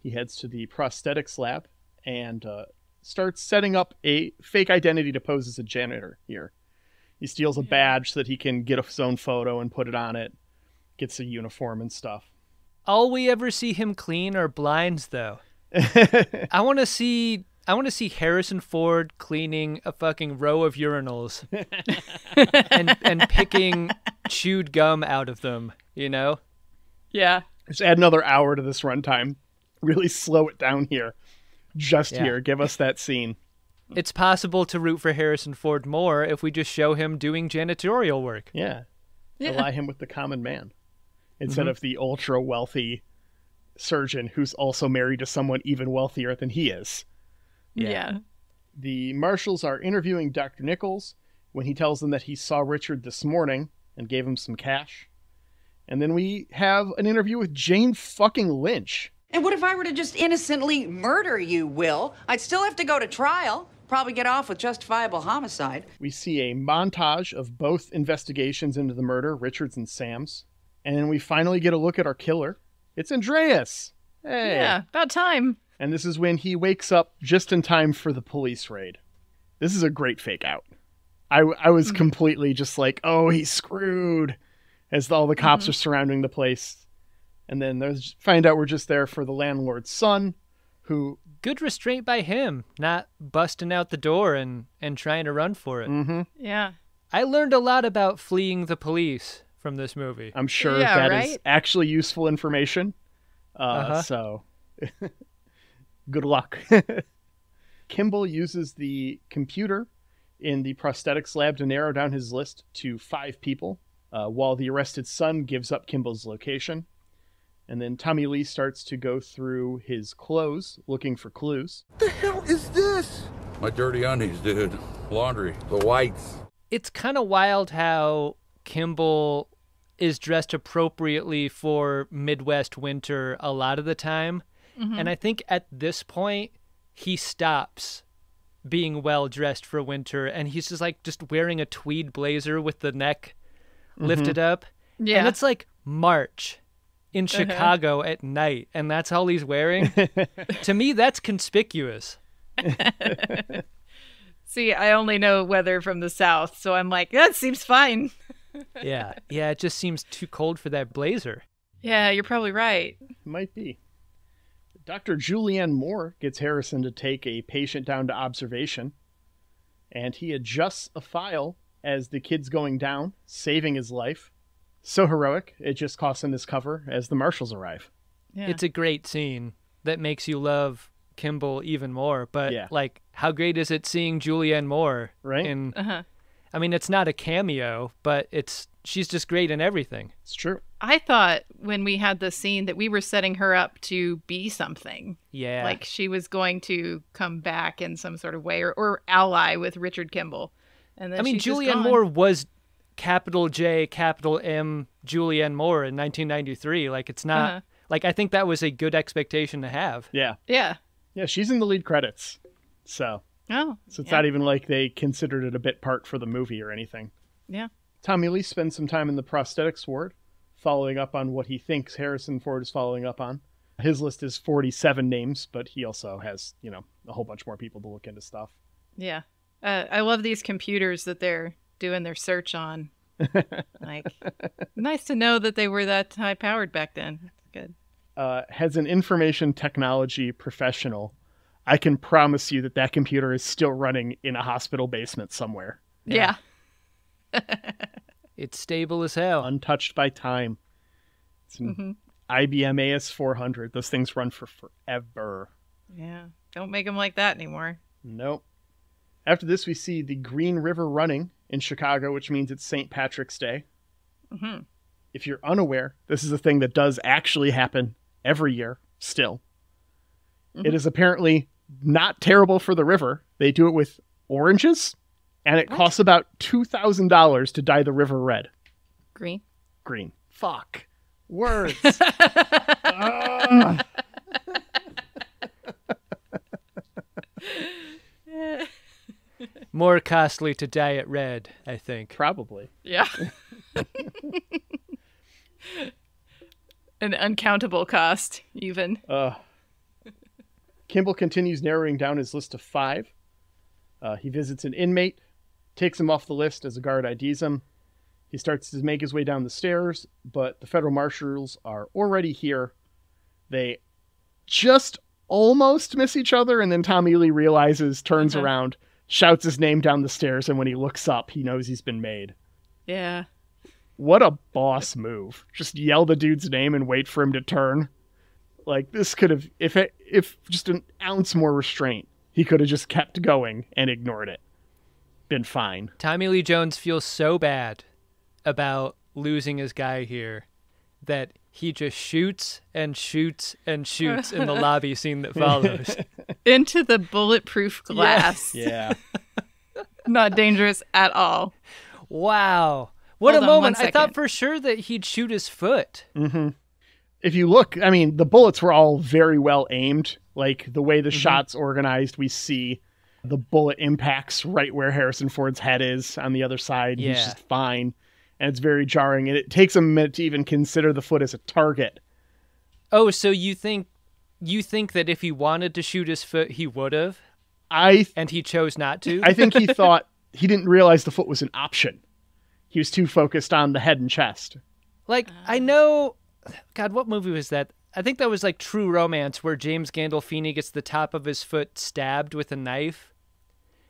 He heads to the prosthetics lab and uh, starts setting up a fake identity to pose as a janitor here. He steals a badge so that he can get his own photo and put it on it, gets a uniform and stuff. All we ever see him clean are blinds though. [LAUGHS] I want to see I want to see Harrison Ford cleaning a fucking row of urinals [LAUGHS] and and picking chewed gum out of them, you know? Yeah. Just add another hour to this runtime. Really slow it down here. Just Yeah. here. Give us that scene. It's possible to root for Harrison Ford more if we just show him doing janitorial work. Yeah. Yeah. Ally him with the common man instead mm-hmm. of the ultra wealthy surgeon who's also married to someone even wealthier than he is. Yeah. The marshals are interviewing Dr. Nichols when he tells them that he saw Richard this morning and gave him some cash. And then we have an interview with Jane fucking Lynch. And what if I were to just innocently murder you, Will? I'd still have to go to trial. Probably get off with justifiable homicide. We see a montage of both investigations into the murder, Richard's and Sam's. And then we finally get a look at our killer. It's Andreas. Hey. Yeah. About time. And this is when he wakes up just in time for the police raid. This is a great fake out. I, I was completely just like, oh, he's screwed as all the cops are surrounding the place. And then there's find out we're just there for the landlord's son, who Good restraint by him, not busting out the door and, and trying to run for it. Mm-hmm. Yeah. I learned a lot about fleeing the police from this movie. I'm sure Yeah, that is right? actually useful information. Uh, Uh-huh. So, [LAUGHS] good luck. [LAUGHS] Kimball uses the computer in the prosthetics lab to narrow down his list to five people, uh, while the arrested son gives up Kimball's location. And then Tommy Lee starts to go through his clothes looking for clues. the hell is this? My dirty undies, dude. Laundry. The whites. It's kind of wild how Kimball is dressed appropriately for Midwest winter a lot of the time. Mm-hmm. And I think at this point, he stops being well dressed for winter and he's just like just wearing a tweed blazer with the neck mm-hmm. lifted up. Yeah. And it's like March in uh-huh. Chicago at night, and that's all he's wearing. [LAUGHS] to me, that's conspicuous. [LAUGHS] See, I only know weather from the south, so I'm like, that seems fine. Yeah, yeah, it just seems too cold for that blazer. Yeah, you're probably right. Might be. Dr. Julianne Moore gets Harrison to take a patient down to observation, and he adjusts a file as the kid's going down, saving his life. So heroic, it just costs him his cover as the marshals arrive. Yeah. It's a great scene that makes you love Kimball even more. But Yeah. like, how great is it seeing Julianne Moore? Right? In, uh-huh. I mean, it's not a cameo, but it's she's just great in everything. It's true. I thought when we had the scene that we were setting her up to be something. Yeah. Like she was going to come back in some sort of way or, or ally with Richard Kimball. And then I mean, Julianne. Moore was capital J, capital M, Julianne Moore in 1993. Like, it's not Uh-huh. like I think that was a good expectation to have. Yeah. Yeah. Yeah, she's in the lead credits. So, Oh. so it's yeah. not even like they considered it a bit part for the movie or anything. Yeah. Tommy Lee spends some time in the prosthetics ward, following up on what he thinks Harrison Ford is following up on. His list is 47 names, but he also has, you know, a whole bunch more people to look into stuff. Yeah. Uh, I love these computers that they're doing their search on. [LAUGHS] like, nice to know that they were that high powered back then. Good. Uh, has an information technology professional. I can promise you that that computer is still running in a hospital basement somewhere, Yeah. [LAUGHS] It's stable as hell. untouched by time. It's an Mhm. IBM AS400. Those things run for forever. Yeah. Don't make them like that anymore. Nope. After this, we see the Green River running in Chicago, which means it's St. Patrick's Day. hmm If you're unaware, this is a thing that does actually happen every year still. It is apparently not terrible for the river. They do it with oranges, and it costs about $2,000 to dye the river red. Green. Green. Fuck. Words. [LAUGHS] [LAUGHS] More costly to dye it red, I think. Probably. Yeah. [LAUGHS] An uncountable cost, even. Uh, Kimball continues narrowing down his list of five. Uh, he visits an inmate, takes him off the list as a guard IDs him. He starts to make his way down the stairs, but the federal marshals are already here. They just almost miss each other, and then Tommy Lee realizes, turns Uh-huh. around, shouts his name down the stairs, and when he looks up, he knows he's been made. Yeah. What a boss move. Just yell the dude's name and wait for him to turn. Like this could have if it if just an ounce more restraint, he could have just kept going and ignored it. Been fine. Tommy Lee Jones feels so bad about losing his guy here that he just shoots and shoots and shoots in the [LAUGHS] lobby scene that follows. [LAUGHS] Into the bulletproof glass. Yeah. [LAUGHS] Not dangerous at all. Wow. What Hold a moment. I thought for sure that he'd shoot his foot. hmm If you look, I mean, the bullets were all very well aimed. Like the way the Mm-hmm. shots organized, we see the bullet impacts right where Harrison Ford's head is on the other side. He's just fine. And it's very jarring. And it takes a minute to even consider the foot as a target. Oh, so you think you think that if he wanted to shoot his foot, he would have, I and he chose not to? I think he [LAUGHS] thought he didn't realize the foot was an option. He was too focused on the head and chest. Like I know, God, what movie was that? I think that was like True Romance, where James Gandolfini gets the top of his foot stabbed with a knife.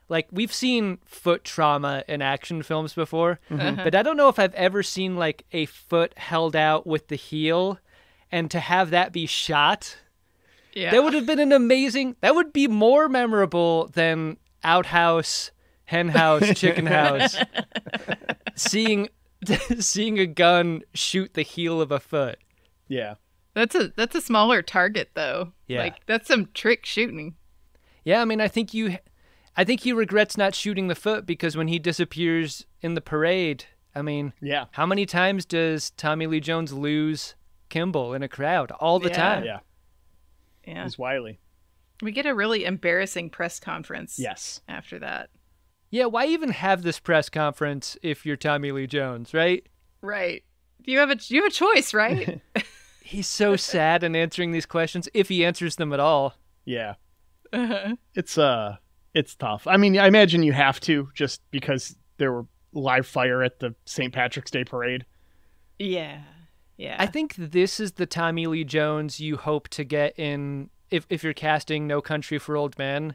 Like we've seen foot trauma in action films before, mm-hmm. but I don't know if I've ever seen like a foot held out with the heel, and to have that be shot. Yeah. That would have been an amazing. That would be more memorable than outhouse, hen house, chicken [LAUGHS] house. seeing [LAUGHS] seeing a gun shoot the heel of a foot. Yeah. That's a that's a smaller target though. Yeah. Like that's some trick shooting. Yeah, I mean, I think you, I think he regrets not shooting the foot because when he disappears in the parade, I mean, Yeah. how many times does Tommy Lee Jones lose Kimball in a crowd? All the Yeah. time. Yeah. Yeah. He's wily. We get a really embarrassing press conference Yes. after that. Yeah, why even have this press conference if you're Tommy Lee Jones, right? Right. You have a you have a choice, right? [LAUGHS] He's so sad in answering these questions if he answers them at all. Yeah. Uh-huh. [LAUGHS] It's uh it's tough. I mean, I imagine you have to just because there were live fire at the St. Patrick's Day parade. Yeah. Yeah. I think this is the Tommy Lee Jones you hope to get in if if you're casting No Country for Old Men,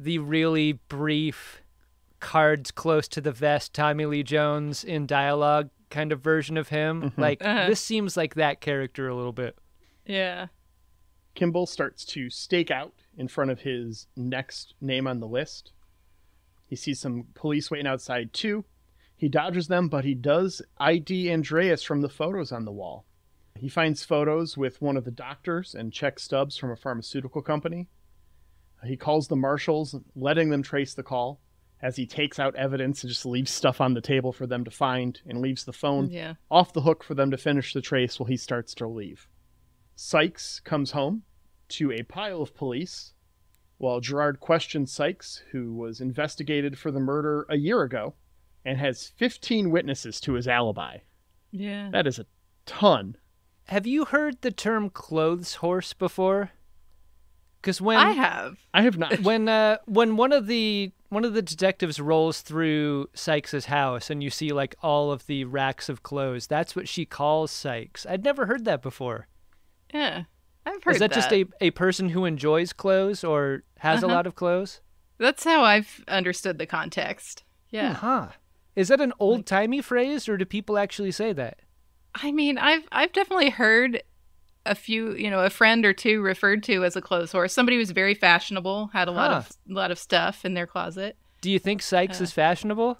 the really brief cards close to the vest Tommy Lee Jones in dialogue kind of version of him. Mm-hmm. Like Uh-huh. this seems like that character a little bit. yeah. Kimball starts to stake out in front of his next name on the list. He sees some police waiting outside too. He dodges them, but he does ID Andreas from the photos on the wall. He finds photos with one of the doctors and check stubs from a pharmaceutical company. He calls the marshals, letting them trace the call as he takes out evidence and just leaves stuff on the table for them to find and leaves the phone Yeah. off the hook for them to finish the trace while he starts to leave. Sykes comes home to a pile of police while Gerard questions Sykes, who was investigated for the murder a year ago and has 15 witnesses to his alibi. Yeah. That is a ton. Have you heard the term clothes horse before? Because when I have. I have not. when uh, when one of the one of the detectives rolls through Sykes's house and you see like all of the racks of clothes, that's what she calls Sykes. I'd never heard that before. Yeah. I've heard Is that, just a, a person who enjoys clothes or has Uh-huh. a lot of clothes? That's how I've understood the context. Yeah. Huh. Is that an old timey phrase or do people actually say that? I mean, I've I've definitely heard a few, you know, a friend or two referred to as a clothes horse. Somebody who was very fashionable, had a lot Huh. of a lot of stuff in their closet. Do you think Sykes Uh. is fashionable?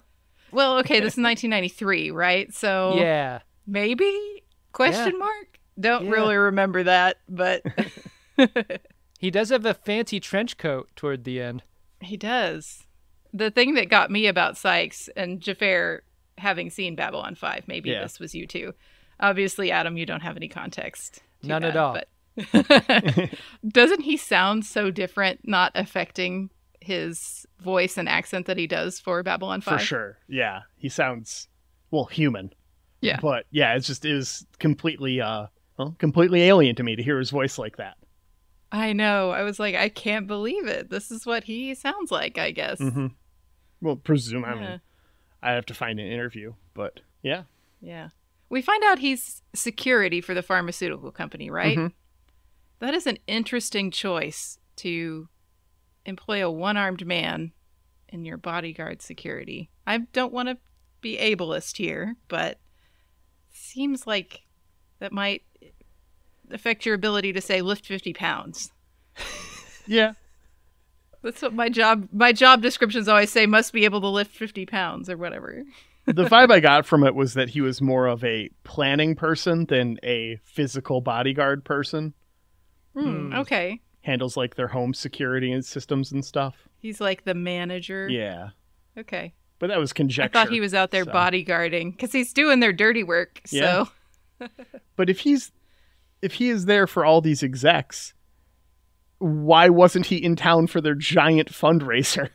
Well, okay, this is [LAUGHS] 1993, right? So Yeah. maybe question Yeah. mark. Don't Yeah. really remember that, but [LAUGHS] [LAUGHS] He does have a fancy trench coat toward the end. he does. The thing that got me about Sykes and Xhafer having seen Babylon 5, maybe Yeah. this was you too. Obviously, Adam, you don't have any context. None at all. But [LAUGHS] doesn't he sound so different, not affecting his voice and accent that he does for Babylon 5? For sure. Yeah. He sounds, well, human. Yeah. But yeah, it's just, it was completely, uh, well, completely alien to me to hear his voice like that. I know. I was like, I can't believe it. This is what he sounds like, I guess. Mm-hmm. Well, presume, I mean, I have to find an interview, but yeah. Yeah. We find out he's security for the pharmaceutical company, right? Mhm. That is an interesting choice to employ a one armed man in your bodyguard security. I don't want to be ableist here, but seems like that might affect your ability to say lift 50 pounds. [LAUGHS] Yeah. That's what my job my job descriptions always say must be able to lift 50 pounds or whatever. The vibe I got from it was that he was more of a planning person than a physical bodyguard person. Hmm, okay. Handles like their home security and systems and stuff. He's like the manager. Yeah. Okay. But that was conjecture. I thought he was out there so. bodyguarding because he's doing their dirty work. Yeah. So But if he's if he is there for all these execs, why wasn't he in town for their giant fundraiser?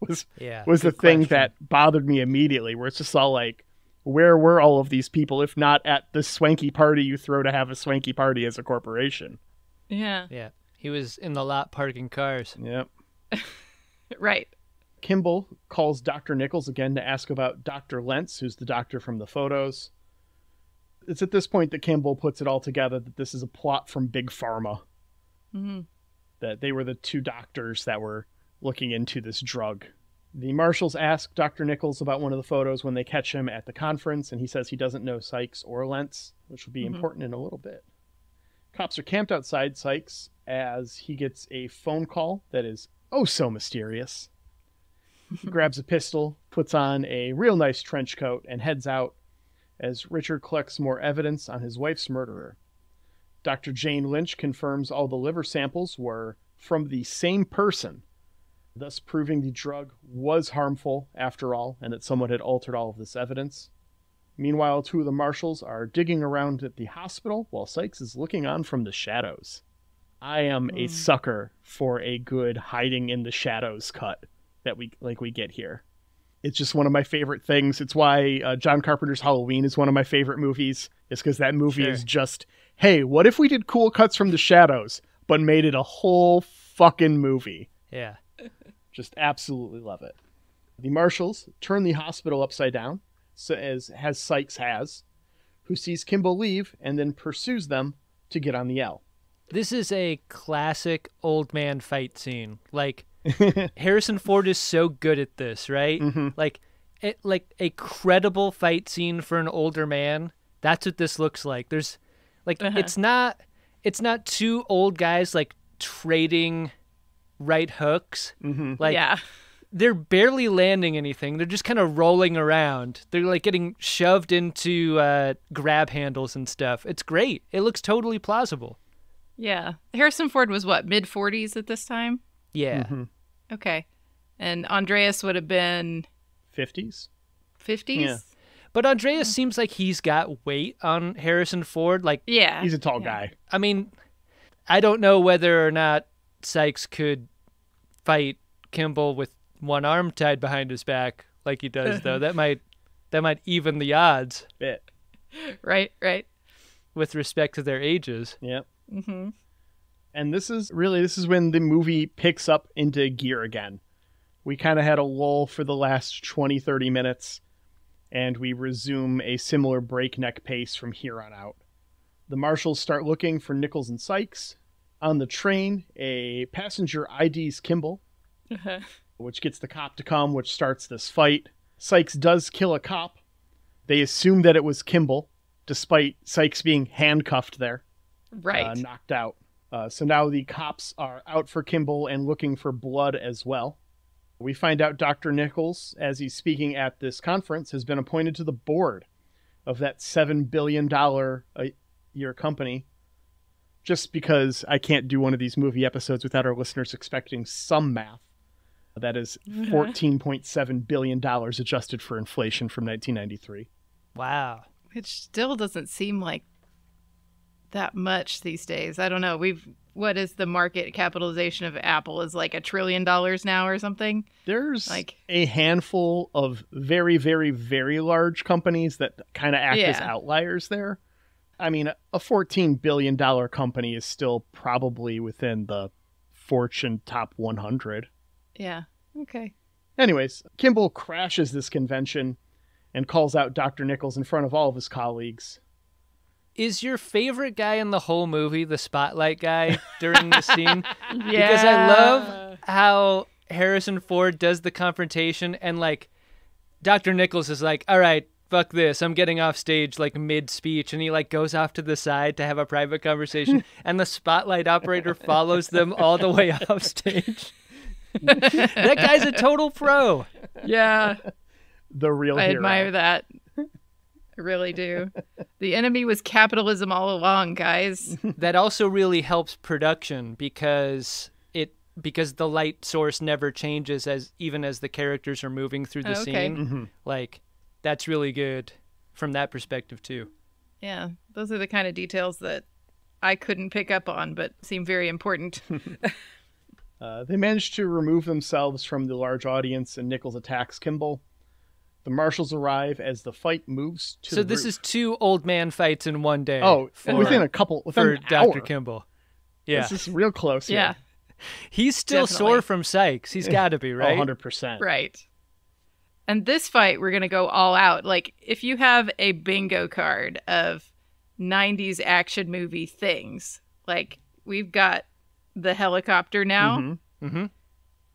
Was Yeah. was the thing question. that bothered me immediately, where it's just all like, where were all of these people if not at the swanky party you throw to have a swanky party as a corporation? yeah, Yeah. He was in the lot parking cars. Yep. [LAUGHS] right. Kimball calls Dr. Nichols again to ask about Dr. Lentz, who's the doctor from the photos. It's at this point that Kimball puts it all together that this is a plot from Big Pharma. hmm That they were the two doctors that were looking into this drug. The marshals ask Dr. Nichols about one of the photos when they catch him at the conference, and he says he doesn't know Sykes or Lentz, which will be Mhm. important in a little bit. Cops are camped outside Sykes as he gets a phone call that is oh so mysterious. He [LAUGHS] grabs a pistol, puts on a real nice trench coat, and heads out as Richard collects more evidence on his wife's murderer. Dr. Jane Lynch confirms all the liver samples were from the same person, thus proving the drug was harmful after all and that someone had altered all of this evidence. Meanwhile, two of the marshals are digging around at the hospital while Sykes is looking on from the shadows. I am a sucker for a good hiding in the shadows cut that we like we get here. It's just one of my favorite things. It's why uh, John Carpenter's Halloween is one of my favorite movies. Is because that movie Sure. is just, hey, what if we did cool cuts from the shadows, but made it a whole fucking movie? Yeah. Just absolutely love it. The marshals turn the hospital upside down, so as as Sykes has, who sees Kimball leave and then pursues them to get on the L. This is a classic old man fight scene. Like [LAUGHS] Harrison Ford is so good at this, right? Mm-hmm. Like it like a credible fight scene for an older man. That's what this looks like. There's like uh-huh. it's not it's not two old guys like trading right hooks. Mm-hmm. Like yeah. they're barely landing anything. They're just kind of rolling around. They're like getting shoved into uh, grab handles and stuff. It's great. It looks totally plausible. Yeah. Harrison Ford was what, mid 40s at this time? Yeah. Okay. And Andreas would have been 50s? 50s? Yeah. But Andreas seems like he's got weight on Harrison Ford. Like, Yeah. He's a tall guy. I mean, I don't know whether or not Sykes could fight Kimball with one arm tied behind his back like he does, though. [LAUGHS] that might that might even the odds Bit. right, right. with respect to their ages. Yep. Mm-hmm. And this is really this is when the movie picks up into gear again. We kind of had a lull for the last 20, 30 minutes, and we resume a similar breakneck pace from here on out. The marshals start looking for Nichols and Sykes. On the train, a passenger IDs Kimball, which gets the cop to come, which starts this fight. Sykes does kill a cop. They assume that it was Kimball, despite Sykes being handcuffed there Right. uh, knocked out. Uh, so now the cops are out for Kimball and looking for blood as well. We find out Dr. Nichols, as he's speaking at this conference, has been appointed to the board of that $7 billion a year company. Just because I can't do one of these movie episodes without our listeners expecting some math. That is [LAUGHS] $14.7 billion adjusted for inflation from 1993. Wow. Which still doesn't seem like that much these days. I don't know. We've what is the market capitalization of Apple is like a trillion dollars now or something? There's Like- a handful of very, very, very large companies that kind of act as outliers there. I mean, a $14 billion company is still probably within the Fortune top 100. Yeah. Okay. Anyways, Kimball crashes this convention and calls out Dr. Nichols in front of all of his colleagues. Is your favorite guy in the whole movie the spotlight guy during this scene? [LAUGHS] yeah. Because I love how Harrison Ford does the confrontation and like Dr. Nichols is like, "All right, fuck this. I'm getting off stage like mid speech." And he like goes off to the side to have a private conversation [LAUGHS] and the spotlight operator follows them all the way off stage. [LAUGHS] that guy's a total pro. Yeah. The real I hero. admire that. I really do. The enemy was capitalism all along, guys. that also really helps production because it because the light source never changes as even as the characters are moving through the Oh, okay. scene. Mm-hmm. Like that's really good from that perspective too. Yeah. Those are the kind of details that I couldn't pick up on, but seem very important. [LAUGHS] Uh, they manage to remove themselves from the large audience, and Nichols attacks Kimball. The marshals arrive as the fight moves to so the this roof. is two old man fights in one day. Oh, for, within a couple, within for Dr. Kimball. Yeah, This is real close. here. yeah. he's still definitely. sore from Sykes. He's got to be right. 100%. Right. And this fight, we're going to go all out. Like, if you have a bingo card of 90s action movie things, like, we've got the helicopter now. Mhm. Mhm.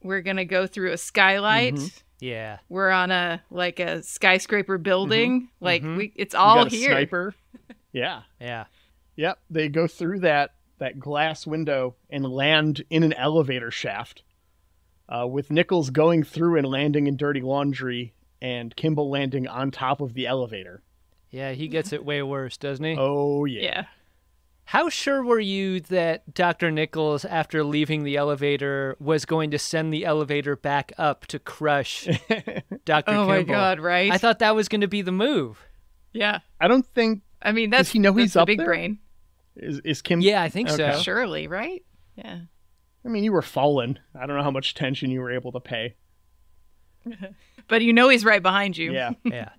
We're going to go through a skylight. Mm-hmm. Yeah, We're on a, like, a skyscraper building. Like, we, it's all got a here. sniper. [LAUGHS] Yeah. yeah. Yep. They go through that that glass window and land in an elevator shaft. Uh, with Nichols going through and landing in dirty laundry, and Kimball landing on top of the elevator. Yeah, he gets it way worse, doesn't he? Oh yeah. Yeah. How sure were you that Dr. Nichols, after leaving the elevator, was going to send the elevator back up to crush [LAUGHS] Dr. Oh, my Kimball? God, right? I thought that was going to be the move. Yeah. I don't think I mean, that's, he know that's he's the up big there? brain. is is Kim. Yeah, I think Okay. so. Surely, right? Yeah. I mean, you were fallen. I don't know how much attention you were able to pay. [LAUGHS] But you know he's right behind you. Yeah. [LAUGHS] Yeah.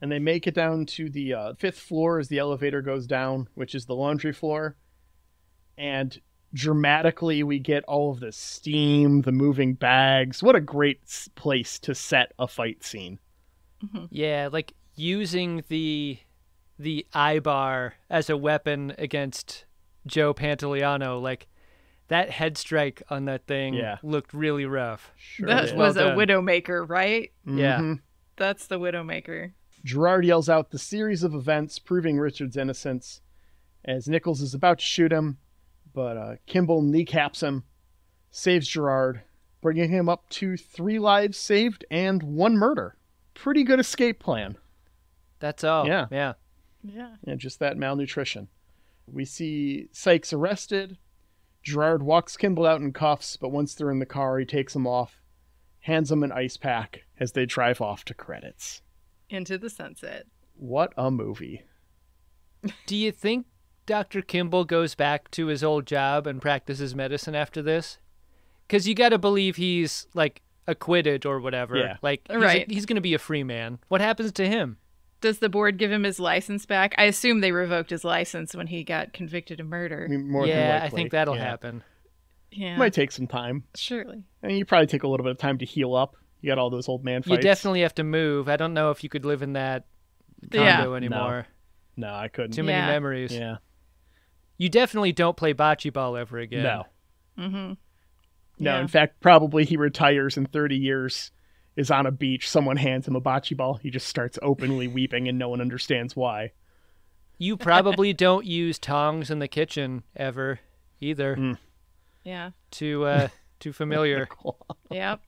and they make it down to the uh, fifth floor as the elevator goes down, which is the laundry floor. And dramatically we get all of the steam, the moving bags. What a great place to set a fight scene. Yeah, like using the the eye bar as a weapon against Joe Pantoliano, like that head strike on that thing Yeah. looked really rough. Sure that did. was Well a. Widowmaker, right? Yeah. Mhm. That's the Widowmaker. Gerard yells out the series of events proving Richard's innocence as Nichols is about to shoot him, but uh, Kimball kneecaps him, saves Gerard, bringing him up to three lives saved and one murder. Pretty good escape plan. That's all. Yeah. Yeah. Yeah. Yeah, just that malnutrition. We see Sykes arrested. Gerard walks Kimball out in cuffs, but once they're in the car, he takes him off, hands him an ice pack as they drive off to credits. Into the sunset. What a movie. Do you think Dr. Kimball goes back to his old job and practices medicine after this? Because you got to believe he's like acquitted or whatever. Yeah. Like, he's, Right. he's going to be a free man. What happens to him? Does the board give him his license back? I assume they revoked his license when he got convicted of murder. I mean, more than yeah, I think that'll Yeah. happen. Yeah. Might take some time. Surely. I mean, you probably take a little bit of time to heal up. You got all those old man fights. You definitely have to move. I don't know if you could live in that condo Yeah. anymore. No, I couldn't. Too many Yeah. memories. Yeah. You definitely don't play bocce ball ever again. No. Mm-hmm. No, Yeah. in fact, probably he retires in 30 years, is on a beach, someone hands him a bocce ball. He just starts openly weeping and no one understands why. You probably [LAUGHS] don't use tongs in the kitchen ever either. Mm. Yeah. Too uh too familiar. [LAUGHS] Yep.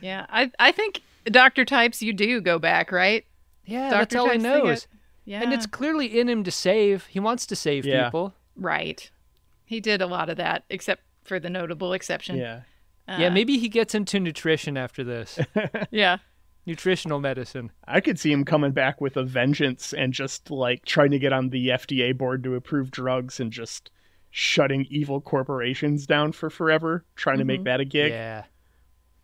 Yeah. I I think Doctor Types you do go back, right? Yeah, that's all he Types, they knows. Yeah. And it's clearly in him to save. He wants to save Yeah. people. right. He did a lot of that, except for the notable exception. Yeah. Yeah, Uh, maybe he gets into nutrition after this. [LAUGHS] Yeah. Nutritional medicine. I could see him coming back with a vengeance and just like trying to get on the FDA board to approve drugs and just shutting evil corporations down for forever, trying to make that a gig. Yeah.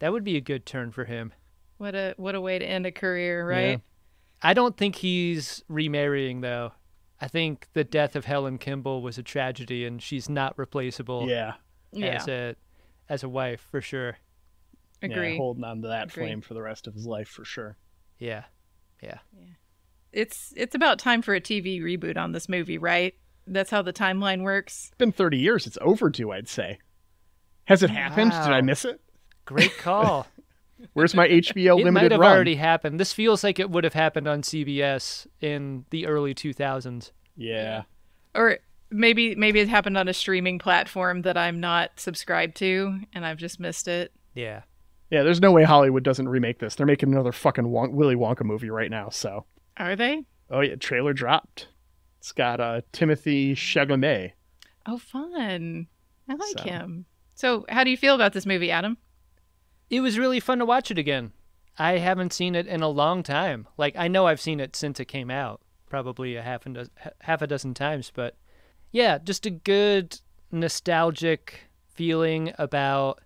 That would be a good turn for him. What a what a way to end a career, right? I don't think he's remarrying though. I think the death of Helen Kimball was a tragedy and she's not replaceable Yeah. Yeah. as a as a wife for sure. Agree. Yeah, holding on to that Agree. flame for the rest of his life for sure. Yeah. Yeah. it's it's about time for a TV reboot on this movie, right? That's how the timeline works. It's been 30 years. It's overdue, I'd say. Has it happened? Did I miss it? Great [LAUGHS] call. Where's my HBO it limited might have run? already happened. This feels like it would have happened on CBS in the early 2000s. Yeah. Or maybe maybe it happened on a streaming platform that I'm not subscribed to and I've just missed it. Yeah. Yeah, there's no way Hollywood doesn't remake this. They're making another fucking Won- Willy Wonka movie right now, so. Are they? Oh yeah, trailer dropped. It's got uh, Timothée Chalamet. Oh, fun. I like So. him. So, how do you feel about this movie, Adam? It was really fun to watch it again. I haven't seen it in a long time. Like I know I've seen it since it came out, probably a half a dozen, half a dozen times, but yeah, just a good nostalgic feeling about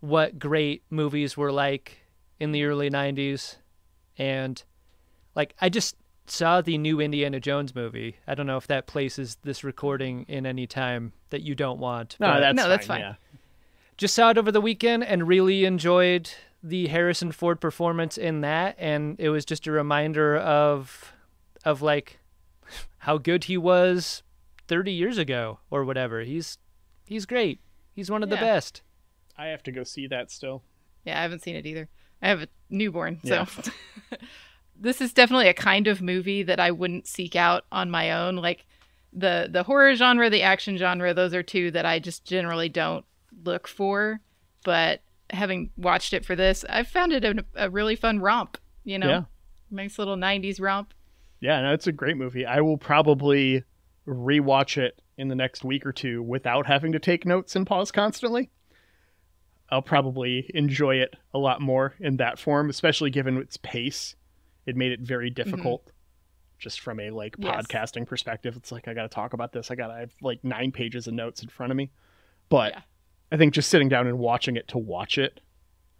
what great movies were like in the early 90s and like I just saw the new Indiana Jones movie. I don't know if that places this recording in any time that you don't want. No, that's No, fine. that's fine. Yeah. just saw it over the weekend and really enjoyed the Harrison Ford performance in that and it was just a reminder of of like [LAUGHS] how good he was 30 years ago or whatever. He's he's great. He's one of the best. I have to go see that still. Yeah, I haven't seen it either. I have a newborn, Yeah. so [LAUGHS] this is definitely a kind of movie that I wouldn't seek out on my own. Like the the horror genre, the action genre, those are two that I just generally don't look for. But having watched it for this, I found it a, a really fun romp. You know, Yeah. nice little '90s romp. Yeah, no, it's a great movie. I will probably rewatch it in the next week or two without having to take notes and pause constantly. I'll probably enjoy it a lot more in that form, especially given its pace. It made it very mm-hmm. difficult just from a like Yes. podcasting perspective. It's like I got to talk about this. I got to have like 9 pages of notes in front of me. But Yeah. I think just sitting down and watching it to watch it,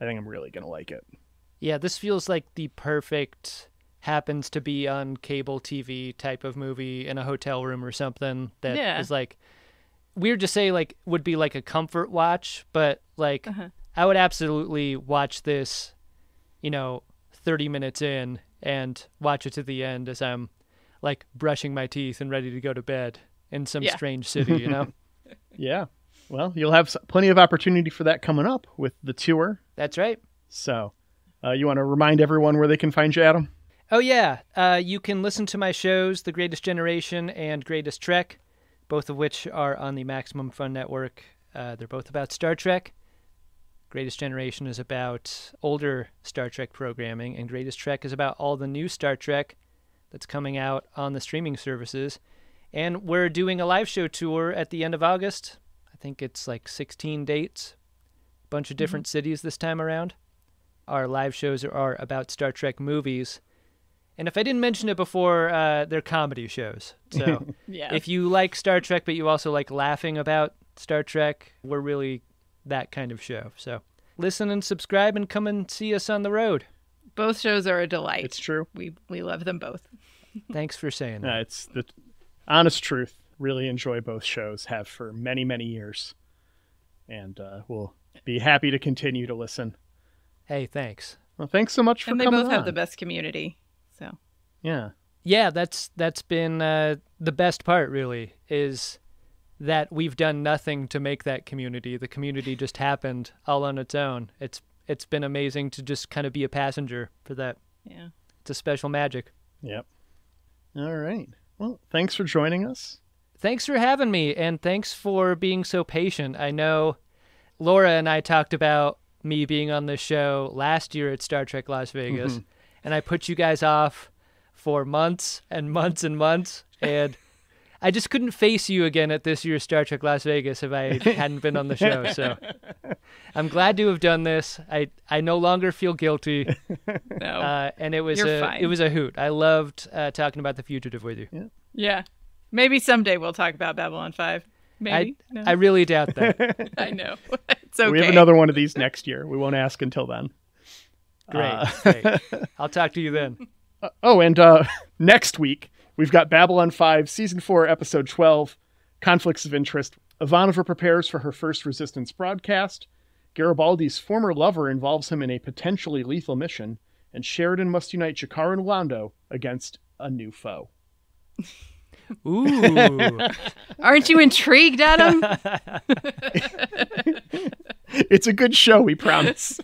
I think I'm really going to like it. Yeah, this feels like the perfect happens to be on cable TV type of movie in a hotel room or something that is Yeah. like weird to say like would be like a comfort watch, but like Uh-huh. I would absolutely watch this, you know, 30 minutes in and watch it to the end as I'm like brushing my teeth and ready to go to bed in some Yeah. strange city, you know? [LAUGHS] Yeah. Well, you'll have plenty of opportunity for that coming up with the tour. That's right. So, uh, you want to remind everyone where they can find you, Adam? Oh yeah, uh, you can listen to my shows, The Greatest Generation and Greatest Trek, both of which are on the Maximum Fun Network. Uh, they're both about Star Trek. Greatest Generation is about older Star Trek programming, and Greatest Trek is about all the new Star Trek that's coming out on the streaming services. And we're doing a live show tour at the end of August. I think it's like 16 dates, a bunch of different cities this time around. Our live shows are about Star Trek movies. And if I didn't mention it before, uh, they're comedy shows. [LAUGHS] So Yeah. if you like Star Trek, but you also like laughing about Star Trek, we're really that kind of show. So listen and subscribe and come and see us on the road. Both shows are a delight. It's true. We we love them both. [LAUGHS] Thanks for saying that. Uh, it's the honest truth. Really enjoy both shows. Have for many, many years, and uh, we'll be happy to continue to listen. Hey, thanks. Well, thanks so much for And they coming both have the best community. So Yeah. Yeah, that's that's been uh, the best part. Really, is that we've done nothing to make that community. The community just happened all on its own. It's it's been amazing to just kind of be a passenger for that. yeah. It's a special magic. Yep. All right. Well, thanks for joining us. Thanks for having me, and thanks for being so patient. I know Laura and I talked about me being on the show last year at Star Trek Las Vegas, and I put you guys off for months and months and months, and I just couldn't face you again at this year's Star Trek Las Vegas if I hadn't been on the show. So [LAUGHS] I'm glad to have done this. I I no longer feel guilty, [LAUGHS] No. uh, and it was You're a fine. it was a hoot. I loved uh, talking about the fugitive with you. yeah. yeah. Maybe someday we'll talk about Babylon 5. I Maybe. no. I really doubt that. [LAUGHS] I know. it's okay. We have another one of these next year. We won't ask until then. Great. Uh, great. [LAUGHS] I'll talk to you then. Oh, and uh, [LAUGHS] next week we've got Babylon 5, Season 4, Episode 12, Conflicts of Interest. Ivanova prepares for her first Resistance broadcast. Garibaldi's former lover involves him in a potentially lethal mission, and Sheridan must unite G'Kar and Londo against a new foe. Ooh. [LAUGHS] Aren't you intrigued, Adam? It's a good show, we promise.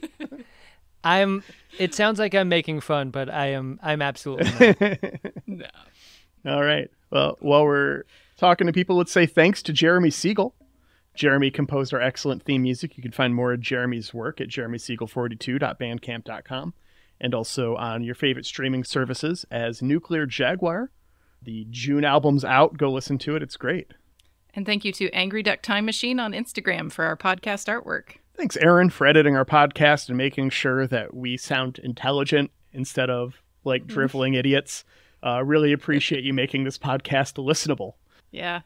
I'm it sounds like I'm making fun, but I am I'm absolutely not. [LAUGHS] no. All right. Well, while we're talking to people, let's say thanks to Jeremy Siegel. Jeremy composed our excellent theme music. You can find more of Jeremy's work at jeremysiegel42.bandcamp.com and also on your favorite streaming services as Nuclear Jaguar. The June album's out. Go listen to it. It's great. And thank you to Angry Duck Time Machine on Instagram for our podcast artwork. Thanks, Aaron, for editing our podcast and making sure that we sound intelligent instead of like driveling idiots. Uh, really appreciate you making this podcast listenable. Yeah.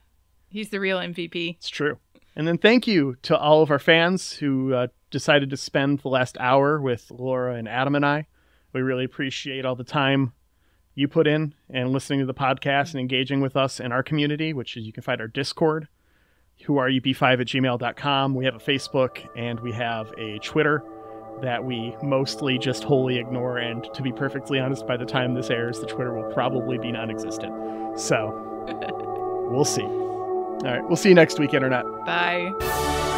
He's the real MVP. It's true. And then thank you to all of our fans who uh, decided to spend the last hour with Laura and Adam and I. We really appreciate all the time you put in and listening to the podcast and engaging with us in our community, which is you can find our Discord, who are you b5 at gmail.com. We have a Facebook and we have a Twitter that we mostly just wholly ignore. And to be perfectly honest, by the time this airs, the Twitter will probably be non existent. So [LAUGHS] we'll see. All right. We'll see you next week, Internet. Bye.